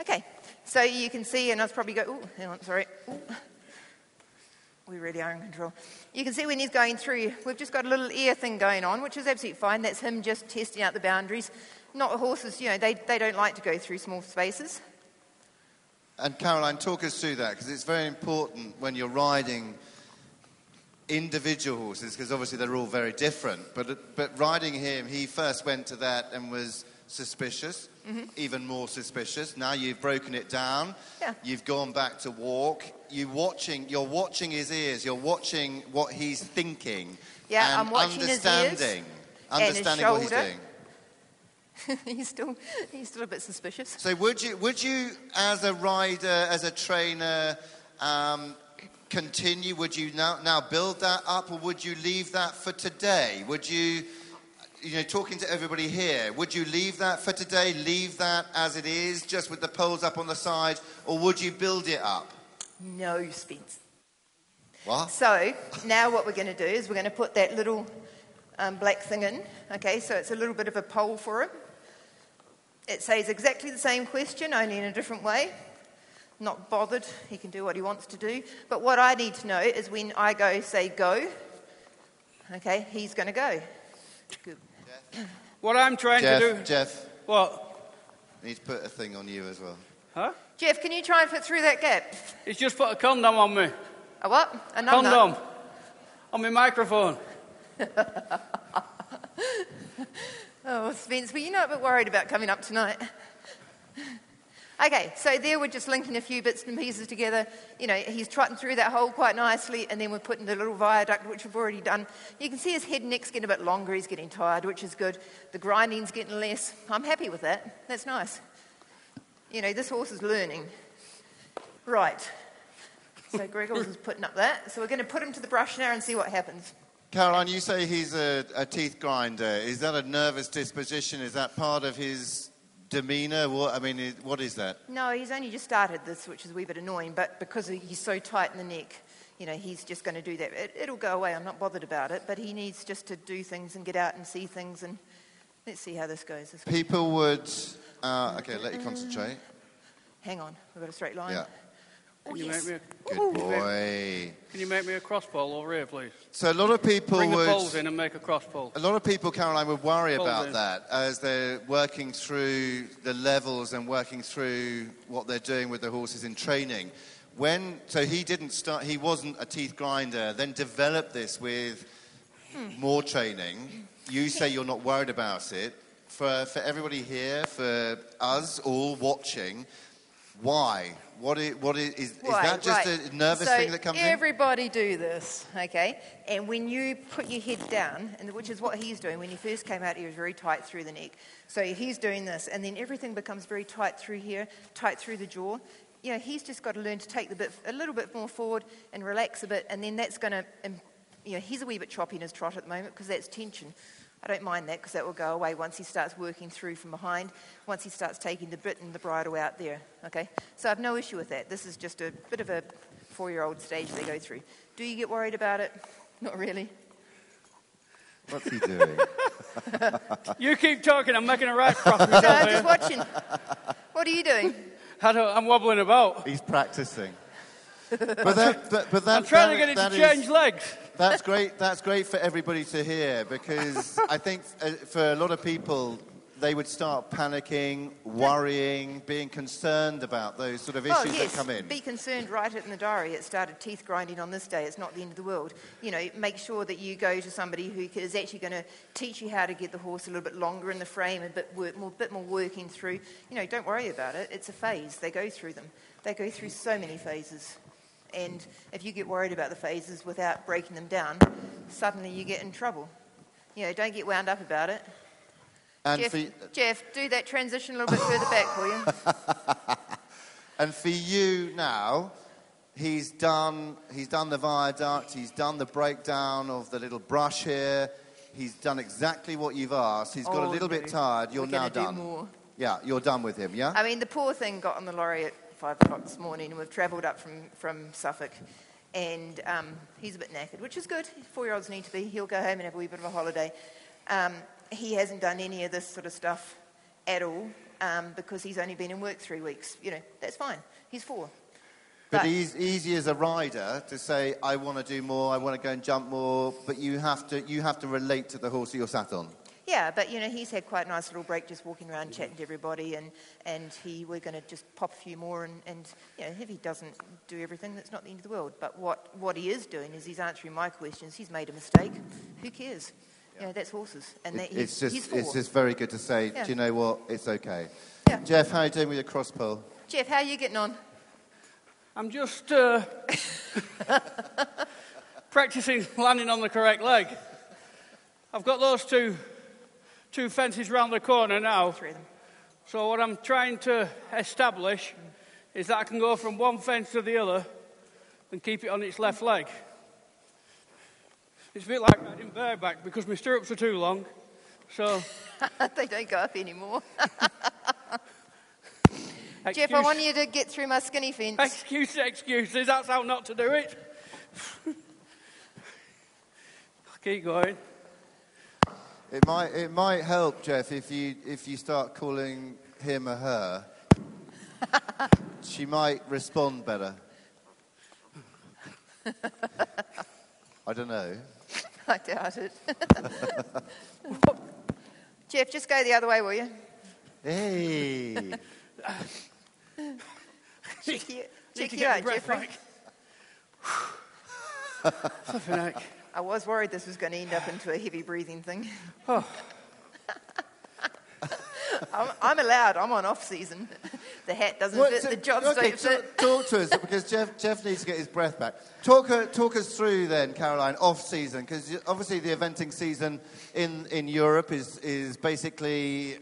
Speaker 3: Okay, so you can see, and I was probably go, oh, hang on, sorry. Ooh. We really are in control. You can see when he's going through, we've just got a little ear thing going on, which is absolutely fine. That's him just testing out the boundaries. Not horses, you know, they, they don't like to go through small spaces.
Speaker 2: And Caroline, talk us through that because it's very important when you're riding individual horses because obviously they're all very different. But, but riding him, he first went to that and was suspicious, even more suspicious. Now you've broken it down.
Speaker 3: Yeah.
Speaker 2: You've gone back to walk. You watching, you're watching his ears. You're watching what he's thinking.
Speaker 3: Yeah,
Speaker 2: and
Speaker 3: I'm watching his ears
Speaker 2: understanding,
Speaker 3: and his
Speaker 2: understanding what he's doing. [laughs]
Speaker 3: he's, still, he's still a bit suspicious.
Speaker 2: So would you, would you, as a rider, as a trainer, um, continue? Would you now, now build that up, or would you leave that for today? Would you, you know, talking to everybody here, would you leave that for today? Leave that as it is, just with the poles up on the side, or would you build it up?
Speaker 3: No, Spence.
Speaker 2: What?
Speaker 3: So now what we're going to do is we're going to put that little um, black thing in. Okay, so it's a little bit of a pole for it. It says exactly the same question, only in a different way. Not bothered, he can do what he wants to do. But what I need to know is when I go, say go, okay, he's going to go. Good.
Speaker 4: What I'm trying to do.
Speaker 2: Jeff,
Speaker 4: What?
Speaker 2: I need to put a thing on you as well.
Speaker 4: Huh?
Speaker 3: Jeff, can you try and fit through that gap?
Speaker 4: He's just put a condom on me.
Speaker 3: A what? A num-num?
Speaker 4: Condom. On my microphone. [laughs]
Speaker 3: Oh, Spence, were you not a bit worried about coming up tonight? [laughs] Okay, so there we're just linking a few bits and pieces together. You know, he's trotting through that hole quite nicely, and then we're putting the little viaduct, which we've already done. You can see his head and neck's getting a bit longer. He's getting tired, which is good. The grinding's getting less. I'm happy with that. That's nice. You know, this horse is learning. Right. So Gregors is putting up that. So we're going to put him to the brush now and see what happens.
Speaker 2: Caroline, you say he's a, a teeth grinder. Is that a nervous disposition? Is that part of his demeanour? What, I mean, what is that?
Speaker 3: No, he's only just started this, which is a wee bit annoying, but because he's so tight in the neck, you know, he's just going to do that. It, it'll go away. I'm not bothered about it, but he needs just to do things and get out and see things, and let's see how this goes. This
Speaker 2: People would. Uh, okay, let you concentrate.
Speaker 3: Hang on, we've got a straight line.
Speaker 2: Yeah.
Speaker 3: Oh,
Speaker 4: Can you oh,
Speaker 3: yes.
Speaker 4: make me a,
Speaker 2: Good boy.
Speaker 4: can you make me a cross pole over here, please?
Speaker 2: So a lot of people
Speaker 4: Bring the
Speaker 2: would.
Speaker 4: poles in and make a cross pole.
Speaker 2: A lot of people, Caroline, would worry
Speaker 4: Poles
Speaker 2: about
Speaker 4: in.
Speaker 2: that as they're working through the levels and working through what they're doing with the horses in training. When so he didn't start, he wasn't a teeth grinder. Then developed this with more training. You say you're not worried about it. For for everybody here, for us all watching, why? What is, what is, is, is
Speaker 3: Right,
Speaker 2: that just
Speaker 3: right.
Speaker 2: a nervous
Speaker 3: so
Speaker 2: thing that comes in?
Speaker 3: everybody do this, okay? And when you put your head down, and which is what he's doing, when he first came out, he was very tight through the neck. So he's doing this, and then everything becomes very tight through here, tight through the jaw. You know, he's just got to learn to take the bit a little bit more forward and relax a bit, and then that's going to, um, you know, he's a wee bit choppy in his trot at the moment because that's tension. I don't mind that because that will go away once he starts working through from behind, once he starts taking the bit and the bridle out there. Okay? So I've no issue with that. This is just a bit of a four year old stage they go through. Do you get worried about it? [laughs] Not really.
Speaker 1: What's he doing? [laughs]
Speaker 4: You keep talking, I'm making a right cross
Speaker 3: So
Speaker 4: myself
Speaker 3: I'm just watching. What are you doing?
Speaker 4: I don't- I'm wobbling about.
Speaker 1: He's practicing.
Speaker 2: but that, but, but that,
Speaker 4: I'm trying to get it
Speaker 2: that
Speaker 4: to
Speaker 2: is-
Speaker 4: change legs.
Speaker 2: That's great. That's great for everybody to hear because I think uh, for a lot of people, they would start panicking, worrying, being concerned about those sort of issues
Speaker 3: oh, yes.
Speaker 2: that come in.
Speaker 3: Be concerned, write it in the diary. It started teeth grinding on this day. It's not the end of the world. You know, make sure that you go to somebody who is actually going to teach you how to get the horse a little bit longer in the frame, a bit, work, more, bit more working through. You know, don't worry about it. It's a phase. They go through them. They go through so many phases. And if you get worried about the phases without breaking them down, suddenly you get in trouble. You know, don't get wound up about it.
Speaker 2: And
Speaker 3: Jeff,
Speaker 2: for,
Speaker 3: Jeff, do that transition a little bit further back, will you? [laughs]
Speaker 2: and for you now, he's done, he's done the viaduct, he's done the breakdown of the little brush here. He's done exactly what you've asked. He's got a
Speaker 3: Oh,
Speaker 2: little
Speaker 3: no.
Speaker 2: bit tired. You're
Speaker 3: We're
Speaker 2: now done. Yeah, you're done with him, yeah?
Speaker 3: I mean, the poor thing got on the lorry at five o'clock this morning, and we've travelled up from, from Suffolk, and um, he's a bit knackered, which is good. Four-year-olds need to be. He'll go home and have a wee bit of a holiday. Um, he hasn't done any of this sort of stuff at all um, because he's only been in work three weeks. You know, that's fine. He's four.
Speaker 2: But
Speaker 3: But-
Speaker 2: it's easy as a rider to say, I want to do more, I want to go and jump more, but you have to, you have to relate to the horse that you're sat on.
Speaker 3: Yeah, but you know, he's had quite a nice little break just walking around chatting to everybody, and, and he, we're going to just pop a few more. And, and you know, if he doesn't do everything, that's not the end of the world. But what, what he is doing is he's answering my questions. He's made a mistake. Who cares? You know, that's horses. And that,
Speaker 2: It- it's, just,
Speaker 3: he's
Speaker 2: it's just very good to say,
Speaker 3: Yeah.
Speaker 2: do you know what, it's okay.
Speaker 3: Yeah.
Speaker 2: Jeff, how are you doing with your cross pull?
Speaker 3: Jeff, how are you getting on?
Speaker 4: I'm just uh, [laughs] practicing landing on the correct leg. I've got those two, two fences round the corner now.
Speaker 3: Three of them.
Speaker 4: So what I'm trying to establish is that I can go from one fence to the other and keep it on its left leg. It's a bit like riding bareback because my stirrups are too long. So, [laughs]
Speaker 3: they don't go up anymore.
Speaker 4: excuse, [laughs]
Speaker 3: Jeff, I want you to get through my skinny fence.
Speaker 4: excuses, excuses. That's how not to do it. [laughs] Keep going.
Speaker 2: It might, it might help, Jeff, if you, if you start calling him or her. she might respond better. [laughs] I don't know.
Speaker 3: I doubt it. [laughs] Jeff, just go the other way, will you?
Speaker 2: Hey!
Speaker 3: Check [laughs] you, check you out,
Speaker 4: breath
Speaker 3: Jeffrey.
Speaker 4: back. Flipping heck.
Speaker 3: I was worried this was going to end up into a heavy breathing thing.
Speaker 4: Oh. [laughs]
Speaker 3: I'm, I'm allowed. I'm on off season. [laughs] The hat doesn't
Speaker 2: What-
Speaker 3: fit.
Speaker 2: so-
Speaker 3: The jobs
Speaker 2: okay,
Speaker 3: don't fit.
Speaker 2: Talk to us [laughs] because Jeff, Jeff needs to get his breath back. Talk, her- talk us through then, Caroline, off season because obviously the eventing season in, in Europe is, is basically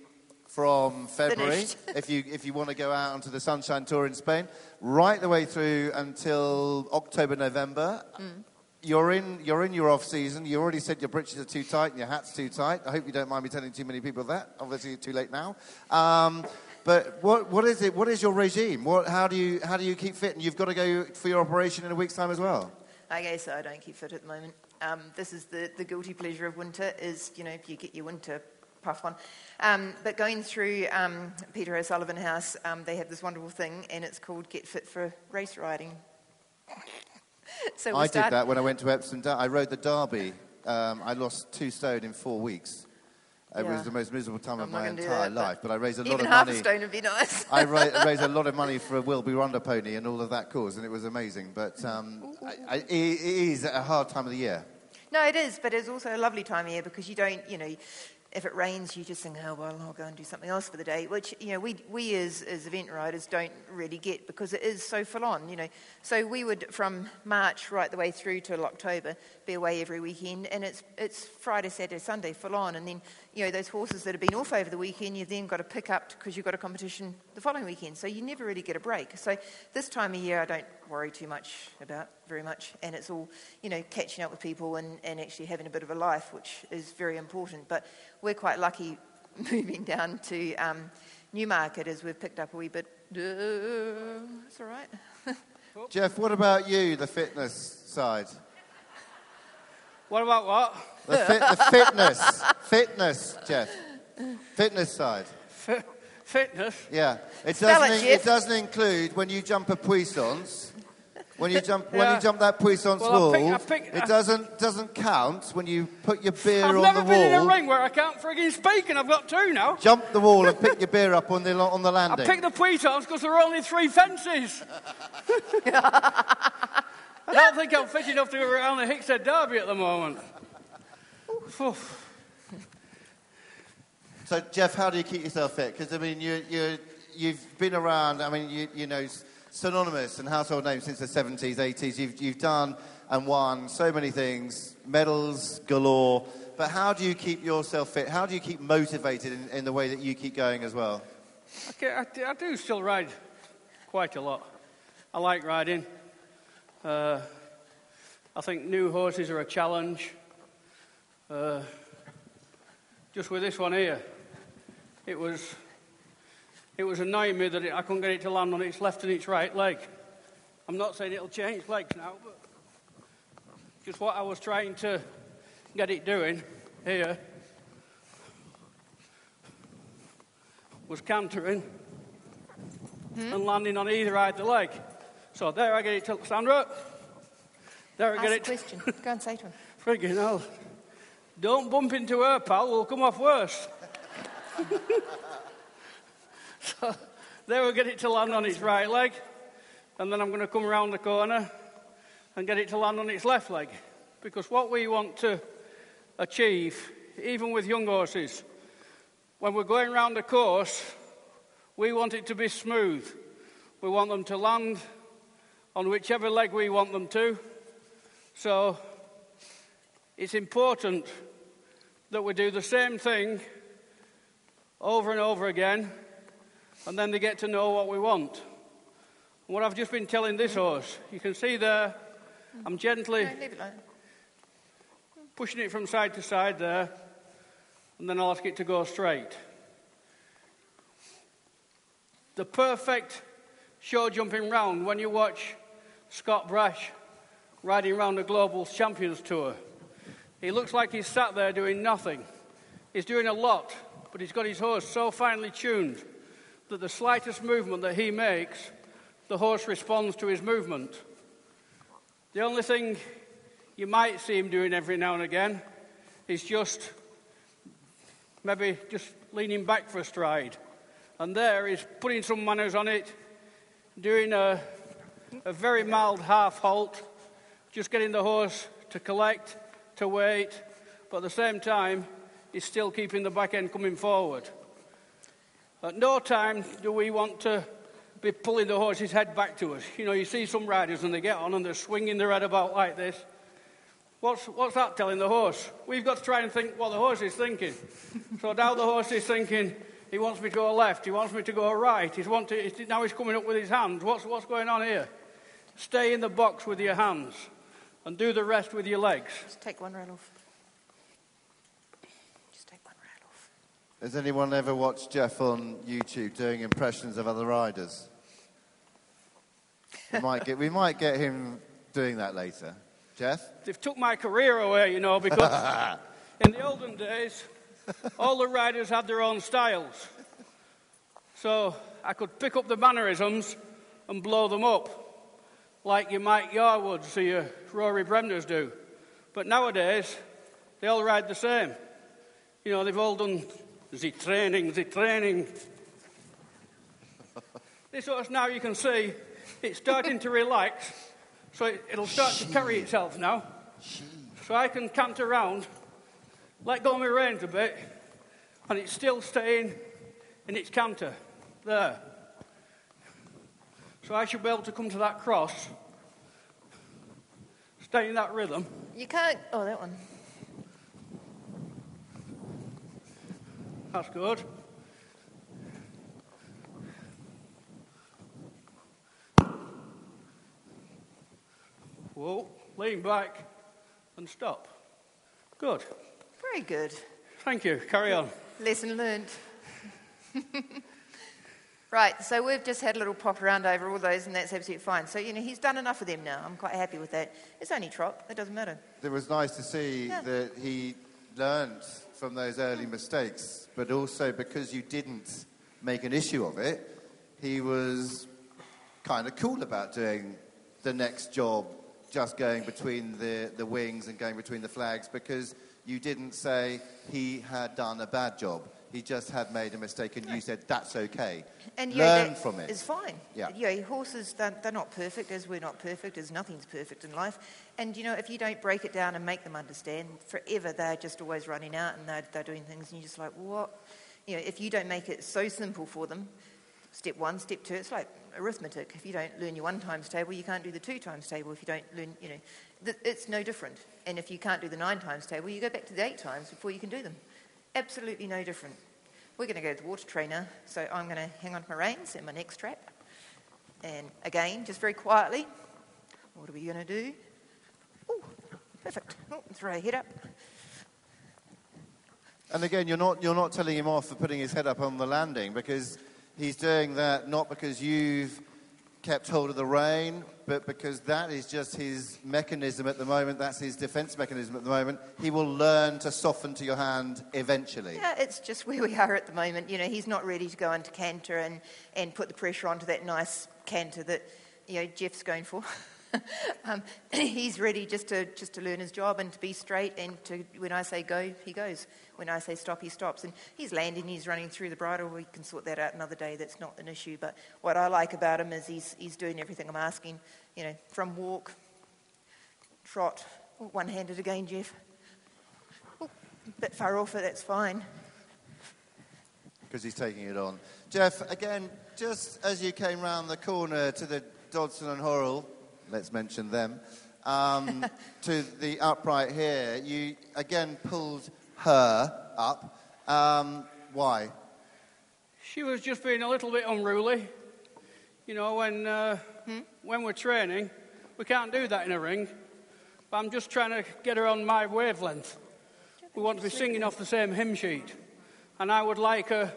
Speaker 2: from February, if you if you want to go out onto the Sunshine Tour in Spain, right the way through until October November.
Speaker 3: Mm.
Speaker 2: You're in, you're in your off season. You already said your breeches are too tight and your hat's too tight. I hope you don't mind me telling too many people that. Obviously, too late now. Um, but what, what is it? What is your regime? What, how, do you, how do you keep fit? And you've got to go for your operation in a week's time as well.
Speaker 3: I guess I don't keep fit at the moment. Um, this is the, the guilty pleasure of winter is, you know, if you get your winter puff on. Um, but going through um, Peter O'Sullevan House, um, they have this wonderful thing, and it's called Get Fit for Race Riding. So
Speaker 2: I did that when I went to Epsom. I rode the Derby. Um, I lost two stone in four weeks. It
Speaker 3: Yeah.
Speaker 2: was the most miserable time
Speaker 3: I'm
Speaker 2: of my entire
Speaker 3: that,
Speaker 2: life. But I raised a lot
Speaker 3: Even
Speaker 2: of
Speaker 3: half
Speaker 2: money.
Speaker 3: a stone would be nice. [laughs]
Speaker 2: I ra- [laughs] raised a lot of money for a Wilby Ronda pony and all of that cause, and it was amazing. But um, I, I, it it is a hard time of the year.
Speaker 3: No, it is, but it's also a lovely time of year because you don't, you know, if it rains, you just think, oh, well, I'll go and do something else for the day, which, you know, we, we as, as event riders don't really get because it is so full on, you know. So we would, from March right the way through till October, be away every weekend, and it's, it's Friday, Saturday, Sunday, full on. And then, you know, those horses that have been off over the weekend, you've then got to pick up because you've got a competition the following weekend. So you never really get a break. So this time of year, I don't worry too much about very much. And it's all, you know, catching up with people and, and actually having a bit of a life, which is very important. But we're quite lucky [laughs] moving down to um, Newmarket as we've picked up a wee bit. Uh, it's all right. [laughs]
Speaker 2: Jeff, what about you, the fitness side?
Speaker 4: What about what?
Speaker 2: The, fit, the fitness, fitness, Jeff. Fitness side.
Speaker 4: Fi- fitness.
Speaker 2: Yeah. It
Speaker 3: Spell
Speaker 2: doesn't,
Speaker 3: it,
Speaker 2: in-
Speaker 3: Jeff.
Speaker 2: it doesn't include when you jump a puissance When you jump, when
Speaker 4: Yeah.
Speaker 2: you jump that puissance
Speaker 4: Well, I
Speaker 2: wall,
Speaker 4: pick- I pick-
Speaker 2: it uh, doesn't doesn't count when you put your beer on the wall.
Speaker 4: I've
Speaker 2: on
Speaker 4: never
Speaker 2: the
Speaker 4: been in a ring where I can't frigging speak, and I've got two now.
Speaker 2: Jump the wall and pick [laughs] your beer up on the on the landing.
Speaker 4: I
Speaker 2: landing.
Speaker 4: picked the puissance because there are only three fences. [laughs] I don't think I'm fit enough to go around the Hickstead Derby at the moment.
Speaker 2: So, Jeff, how do you keep yourself fit? Because I mean, you you you've been around. I mean, you you know, synonymous and household name since the seventies, eighties. You've you've done and won so many things, medals galore. But how do you keep yourself fit? How do you keep motivated in, in the way that you keep going as well?
Speaker 4: Okay, I, I do still ride quite a lot. I like riding. Uh, I think new horses are a challenge. Uh, just with this one here, it was it was annoying me that it, I couldn't get it to land on its left and its right leg. I'm not saying it'll change legs now, but just what I was trying to get it doing here was cantering and landing on either side of the leg. So there I get it to Sandra. There I get it.
Speaker 3: a question. Go and say to him. [laughs]
Speaker 4: Friggin' hell. Don't bump into her, pal. We'll come off worse. [laughs] so there we get it to land on its right leg. And then I'm going to come around the corner and get it to land on its left leg. Because what we want to achieve, even with young horses, when we're going round the course, we want it to be smooth. We want them to land on whichever leg we want them to. So it's important that we do the same thing over and over again, and then they get to know what we want. And what I've just been telling this horse, you can see there, I'm gently
Speaker 3: No, leave it alone.
Speaker 4: pushing it from side to side there, and then I'll ask it to go straight. The perfect show jumping round when you watch Scott Brash riding around the Global Champions Tour. He looks like he's sat there doing nothing. He's doing a lot, but he's got his horse so finely tuned that the slightest movement that he makes, the horse responds to his movement. The only thing you might see him doing every now and again is just maybe just leaning back for a stride. And there he's putting some manners on it, doing a, a very mild half halt, just getting the horse to collect, to wait, but at the same time, he's still keeping the back end coming forward. At no time do we want to be pulling the horse's head back to us. You know, you see some riders and they get on and they're swinging their head about like this. What's, what's that telling the horse? We've got to try and think what the horse is thinking. so now the horse is thinking, he wants me to go left, he wants me to go right, he's want to, he's, now he's coming up with his hands. What's, what's going on here? Stay in the box with your hands and do the rest with your legs.
Speaker 3: Just take one rail off. Just take one rail off.
Speaker 2: Has anyone ever watched Jeff on YouTube doing impressions of other riders? We might get, we might get him doing that later. Jeff?
Speaker 4: They've took my career away, you know, because [laughs] in the olden days, all the riders had their own styles. So I could pick up the mannerisms and blow them up, like your Mike Yarwoods or uh, your Rory Bremners do. But nowadays, they all ride the same. You know, they've all done the training, the training. [laughs] This horse now you can see it's starting to relax, so it, it'll start to carry itself now. So I can cant around, let go of my reins a bit, and it's still staying in its canter there. So I should be able to come to that cross, stay in that rhythm,
Speaker 3: You can't. Oh, that one.
Speaker 4: That's good. Whoa, lean back and stop. Good.
Speaker 3: Very good.
Speaker 4: Thank you. Carry on.
Speaker 3: Lesson learned. [laughs] right, so we've just had a little pop around over all those, and that's absolutely fine. So, you know, he's done enough of them now. I'm quite happy with that. It's only trot, it doesn't matter.
Speaker 2: It was nice to see
Speaker 3: Yeah.
Speaker 2: that he learned from those early mistakes, but also because you didn't make an issue of it, he was kind of cool about doing the next job just going between the, the wings and going between the flags because you didn't say he had done a bad job. He just had made a mistake and you said that's okay.
Speaker 3: And yeah,
Speaker 2: Learn from it it.
Speaker 3: Is fine.
Speaker 2: Yeah.
Speaker 3: Yeah, horses, they're, they're not perfect, as we're not perfect, as nothing's perfect in life. And, you know, if you don't break it down and make them understand, forever they're just always running out and they're, they're doing things, and you're just like, what? You know, if you don't make it so simple for them, step one, step two, it's like arithmetic. If you don't learn your one times table, you can't do the two times table. If you don't learn, you know, th- it's no different. And if you can't do the nine times table, you go back to the eight times before you can do them. Absolutely no different. We're going to go to the water trainer, so I'm going to hang on to my reins and my neck strap. And again, just very quietly, what are we going to do? Oh, perfect. Oh, throw our head up.
Speaker 2: And again, you're not, you're not telling him off for putting his head up on the landing because he's doing that not because you've kept hold of the rein, but because that is just his mechanism at the moment. That's his defense mechanism at the moment. He will learn to soften to your hand eventually.
Speaker 3: Yeah, it's just where we are at the moment. You know, he's not ready to go into canter and, and put the pressure onto that nice canter that, you know, Jeff's going for. [laughs] [laughs] um, [clears throat] he's ready just to, just to learn his job and to be straight and to, when I say go, he goes. When I say stop, he stops. And he's landing, he's running through the bridle. We can sort that out another day. That's not an issue. But what I like about him is he's, he's doing everything I'm asking, you know, from walk, trot, one handed again, Jeff. a bit far off it, that's fine.
Speaker 2: because he's taking it on. Jeff, again, just as you came round the corner to the Dodson and Horrell, let's mention them, um, [laughs] to the upright here, you again pulled her up. Um, why?
Speaker 4: She was just being a little bit unruly. You know, when, uh, when we're training, we can't do that in a ring. But I'm just trying to get her on my wavelength. We want to be singing off the same hymn sheet. And I would like her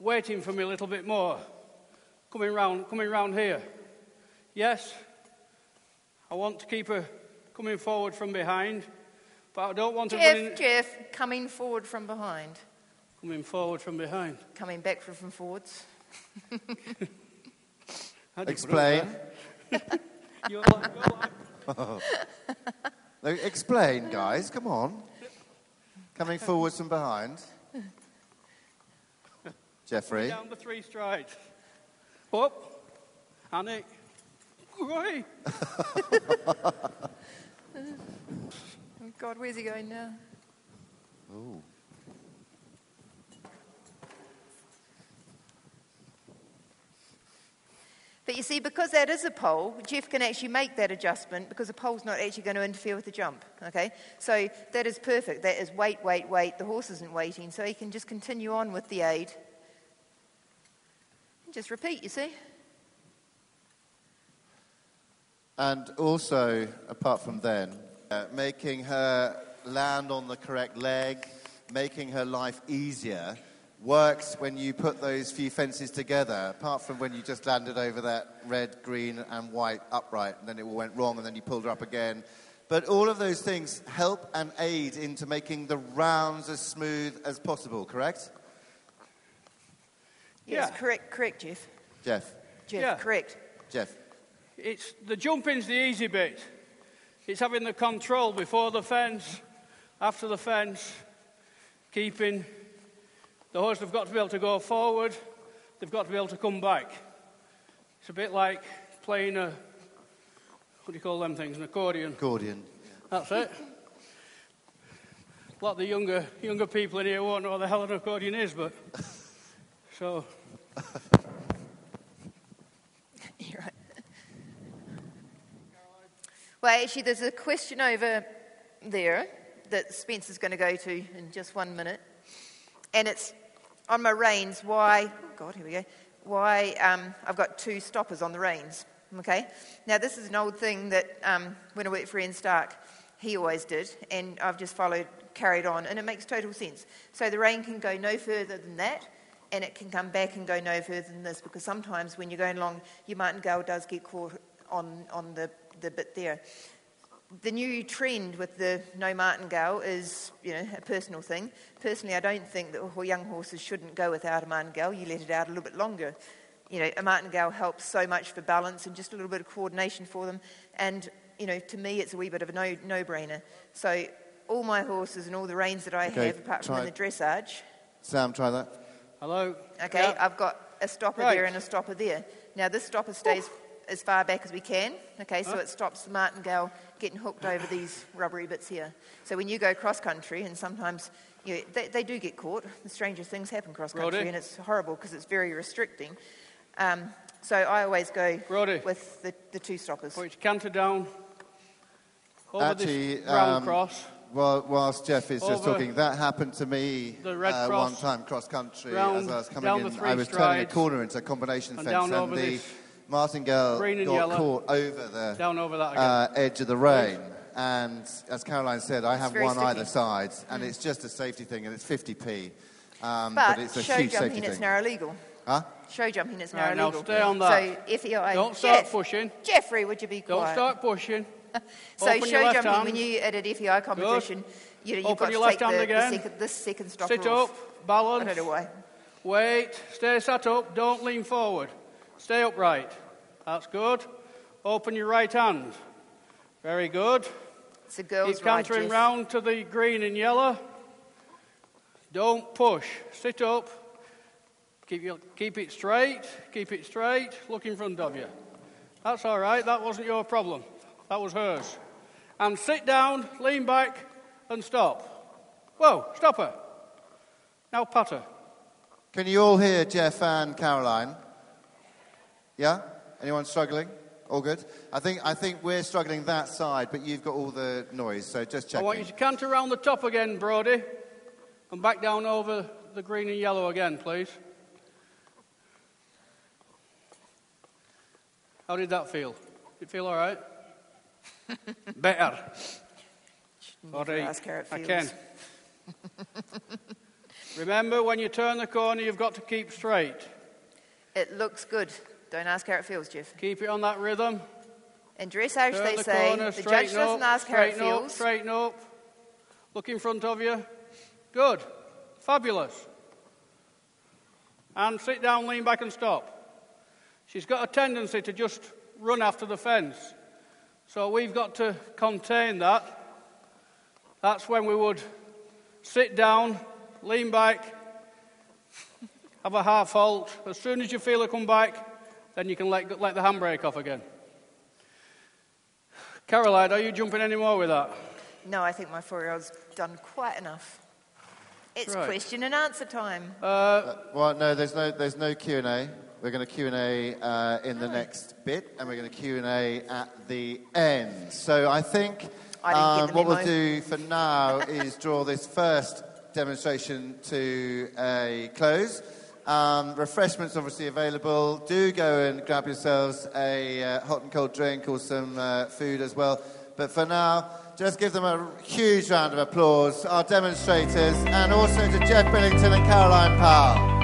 Speaker 4: waiting for me a little bit more, coming round, coming round here. Yes, I want to keep her coming forward from behind, but I don't want her running,
Speaker 3: Jeff, Jeff, coming forward from behind,
Speaker 4: coming forward from behind.
Speaker 3: coming back from, from forwards. [laughs]
Speaker 4: How do you put it
Speaker 2: Explain. [laughs]
Speaker 4: You're like- you're like- [laughs]
Speaker 2: No, explain, guys. Come on. Coming forwards from behind. Jeffrey.
Speaker 4: Down the three strides. Up. Annie. Away. [laughs]
Speaker 3: Oh God, where's he going now?
Speaker 2: Ooh.
Speaker 3: But you see, because that is a pole, Jeff can actually make that adjustment because the pole's not actually going to interfere with the jump. Okay? So that is perfect. That is wait, wait, wait. The horse isn't waiting, so he can just continue on with the aid. And just repeat, you see?
Speaker 2: And also, apart from then, uh, making her land on the correct leg, making her life easier, works when you put those few fences together, apart from when you just landed over that red, green, and white upright, and then it all went wrong, and then you pulled her up again. But all of those things help and aid into making the rounds as smooth as possible, correct?
Speaker 3: Yes,
Speaker 4: Yeah.
Speaker 3: correct, correct, Jeff.
Speaker 2: Jeff.
Speaker 3: Jeff,
Speaker 4: Yeah.
Speaker 3: correct.
Speaker 2: Jeff.
Speaker 4: It's the jumping's the easy bit. It's having the control before the fence, after the fence, keeping. The horse have got to be able to go forward. They've got to be able to come back. It's a bit like playing a what do you call them things? An accordion.
Speaker 2: Accordion.
Speaker 4: That's it. A lot of the younger younger people in here won't know what the hell an accordion is, but so [laughs]
Speaker 3: You're right. Actually, there's a question over there that Spencer's going to go to in just one minute. And it's on my reins why, oh God, here we go, why um, I've got two stoppers on the reins. Okay? Now, this is an old thing that um, when I worked for Ian Stark, he always did, and I've just followed, carried on, and it makes total sense. So the rein can go no further than that, and it can come back and go no further than this, because sometimes when you're going along, your martingale does get caught on, on the, the bit there the new trend with the no martingale is, you know, a personal thing. Personally, I don't think that young horses shouldn't go without a martingale. You let it out a little bit longer. you know, a martingale helps so much for balance and just a little bit of coordination for them. And, you know, to me, it's a wee bit of a no, no-brainer. So all my horses and all the reins that I
Speaker 2: Okay,
Speaker 3: have, apart
Speaker 2: try
Speaker 3: from in the dressage,
Speaker 2: Sam, try that.
Speaker 4: Hello.
Speaker 3: okay,
Speaker 4: Yeah.
Speaker 3: I've got a stopper
Speaker 4: Right.
Speaker 3: there and a stopper there. Now, this stopper stays as far back as we can, okay, so it stops the martingale getting hooked over these rubbery bits here. So when you go cross-country, and sometimes you they, they do get caught, the strangest things happen cross-country,
Speaker 4: Roddy?
Speaker 3: and it's horrible because it's very restricting. Um, so I always go
Speaker 4: Roddy?
Speaker 3: with the, the two stoppers.
Speaker 4: Put your canter down. Over
Speaker 2: Actually,
Speaker 4: this round
Speaker 2: um,
Speaker 4: cross.
Speaker 2: Well, whilst Jeff is just
Speaker 4: Over
Speaker 2: talking, that happened to me
Speaker 4: the red
Speaker 2: uh,
Speaker 4: cross,
Speaker 2: one time cross country
Speaker 4: round,
Speaker 2: as I was coming in. I was turning a corner into a combination
Speaker 4: and
Speaker 2: fence,
Speaker 4: down
Speaker 2: and the
Speaker 4: this
Speaker 2: martingale
Speaker 4: green and
Speaker 2: got
Speaker 4: yellow.
Speaker 2: caught over the
Speaker 4: Down over that again.
Speaker 2: uh, edge of the rein. And as Caroline said, I have
Speaker 3: very
Speaker 2: one
Speaker 3: sticky.
Speaker 2: either side, and it's just a safety thing, and it's 50p. Um,
Speaker 3: But,
Speaker 2: it's a
Speaker 3: show
Speaker 2: huge
Speaker 3: jumping,
Speaker 2: safety
Speaker 3: it's
Speaker 2: thing.
Speaker 3: now illegal.
Speaker 2: Huh?
Speaker 3: Show jumping, is now
Speaker 4: Right, now
Speaker 3: illegal.
Speaker 4: stay on that.
Speaker 3: So FEI.
Speaker 4: Don't start
Speaker 3: Jeff-
Speaker 4: pushing.
Speaker 3: Jeffrey, would you be
Speaker 4: Don't
Speaker 3: quiet?
Speaker 4: start pushing. [laughs]
Speaker 3: So
Speaker 4: Open
Speaker 3: show
Speaker 4: left
Speaker 3: jumping,
Speaker 4: hand.
Speaker 3: when you at an FEI competition, you know, you've
Speaker 4: Open
Speaker 3: got
Speaker 4: your
Speaker 3: to
Speaker 4: left
Speaker 3: take
Speaker 4: hand
Speaker 3: the,
Speaker 4: again.
Speaker 3: the second, this second stopper
Speaker 4: Sit
Speaker 3: off.
Speaker 4: up,
Speaker 3: I
Speaker 4: balance.
Speaker 3: don't know why.
Speaker 4: Wait, stay sat up, don't lean forward. Stay upright. That's good. Open your right hand. Very good.
Speaker 3: It's a girl's
Speaker 4: Keep
Speaker 3: ride,
Speaker 4: cantering
Speaker 3: Jeff.
Speaker 4: round to the green and yellow. Don't push. Sit up. Keep, your, keep it straight. Keep it straight. Look in front of you. That's all right. That wasn't your problem. That was hers. And sit down, lean back, and stop. Whoa, stop her. Now pat her.
Speaker 2: Can you all hear Jeff and Caroline? Yeah? Anyone struggling? All good? I think, I think we're struggling that side, but you've got all the noise, so just
Speaker 4: check.
Speaker 2: I
Speaker 4: want you to canter around the top again, Brody. And back down over the green and yellow again, please. How did that feel? Did it feel all right? [laughs] Better. All
Speaker 3: Never
Speaker 4: right,
Speaker 3: ask how it
Speaker 4: I can. [laughs] Remember, when you turn the corner, you've got to keep straight.
Speaker 3: It looks good. Don't ask how it feels, Jeff.
Speaker 4: Keep it on that rhythm.
Speaker 3: In dressage,
Speaker 4: Turn
Speaker 3: they
Speaker 4: the
Speaker 3: say
Speaker 4: corner,
Speaker 3: the judge doesn't
Speaker 4: up,
Speaker 3: ask how it
Speaker 4: straighten up, straighten up. Look in front of you. Good. Fabulous. And sit down, lean back, and stop. She's got a tendency to just run after the fence. So we've got to contain that. That's when we would sit down, lean back, have a half halt. As soon as you feel her come back, then you can let, let the handbrake off again. Caroline, are you jumping any more with that?
Speaker 3: No, I think my four-year-old's done quite enough. It's
Speaker 4: Right.
Speaker 3: question and answer time.
Speaker 2: Well, no, there's no, there's no Q&A. We're going to Q&A uh, in the next bit, and we're going to Q&A at the end. So I think
Speaker 3: I
Speaker 2: um, what we'll do for now [laughs] is draw this first demonstration to a close. Um, refreshments obviously available. Do go and grab yourselves a uh, hot and cold drink or some uh, food as well. But for now, just give them a huge round of applause, our demonstrators, and also to Geoff Billington and Caroline Powell.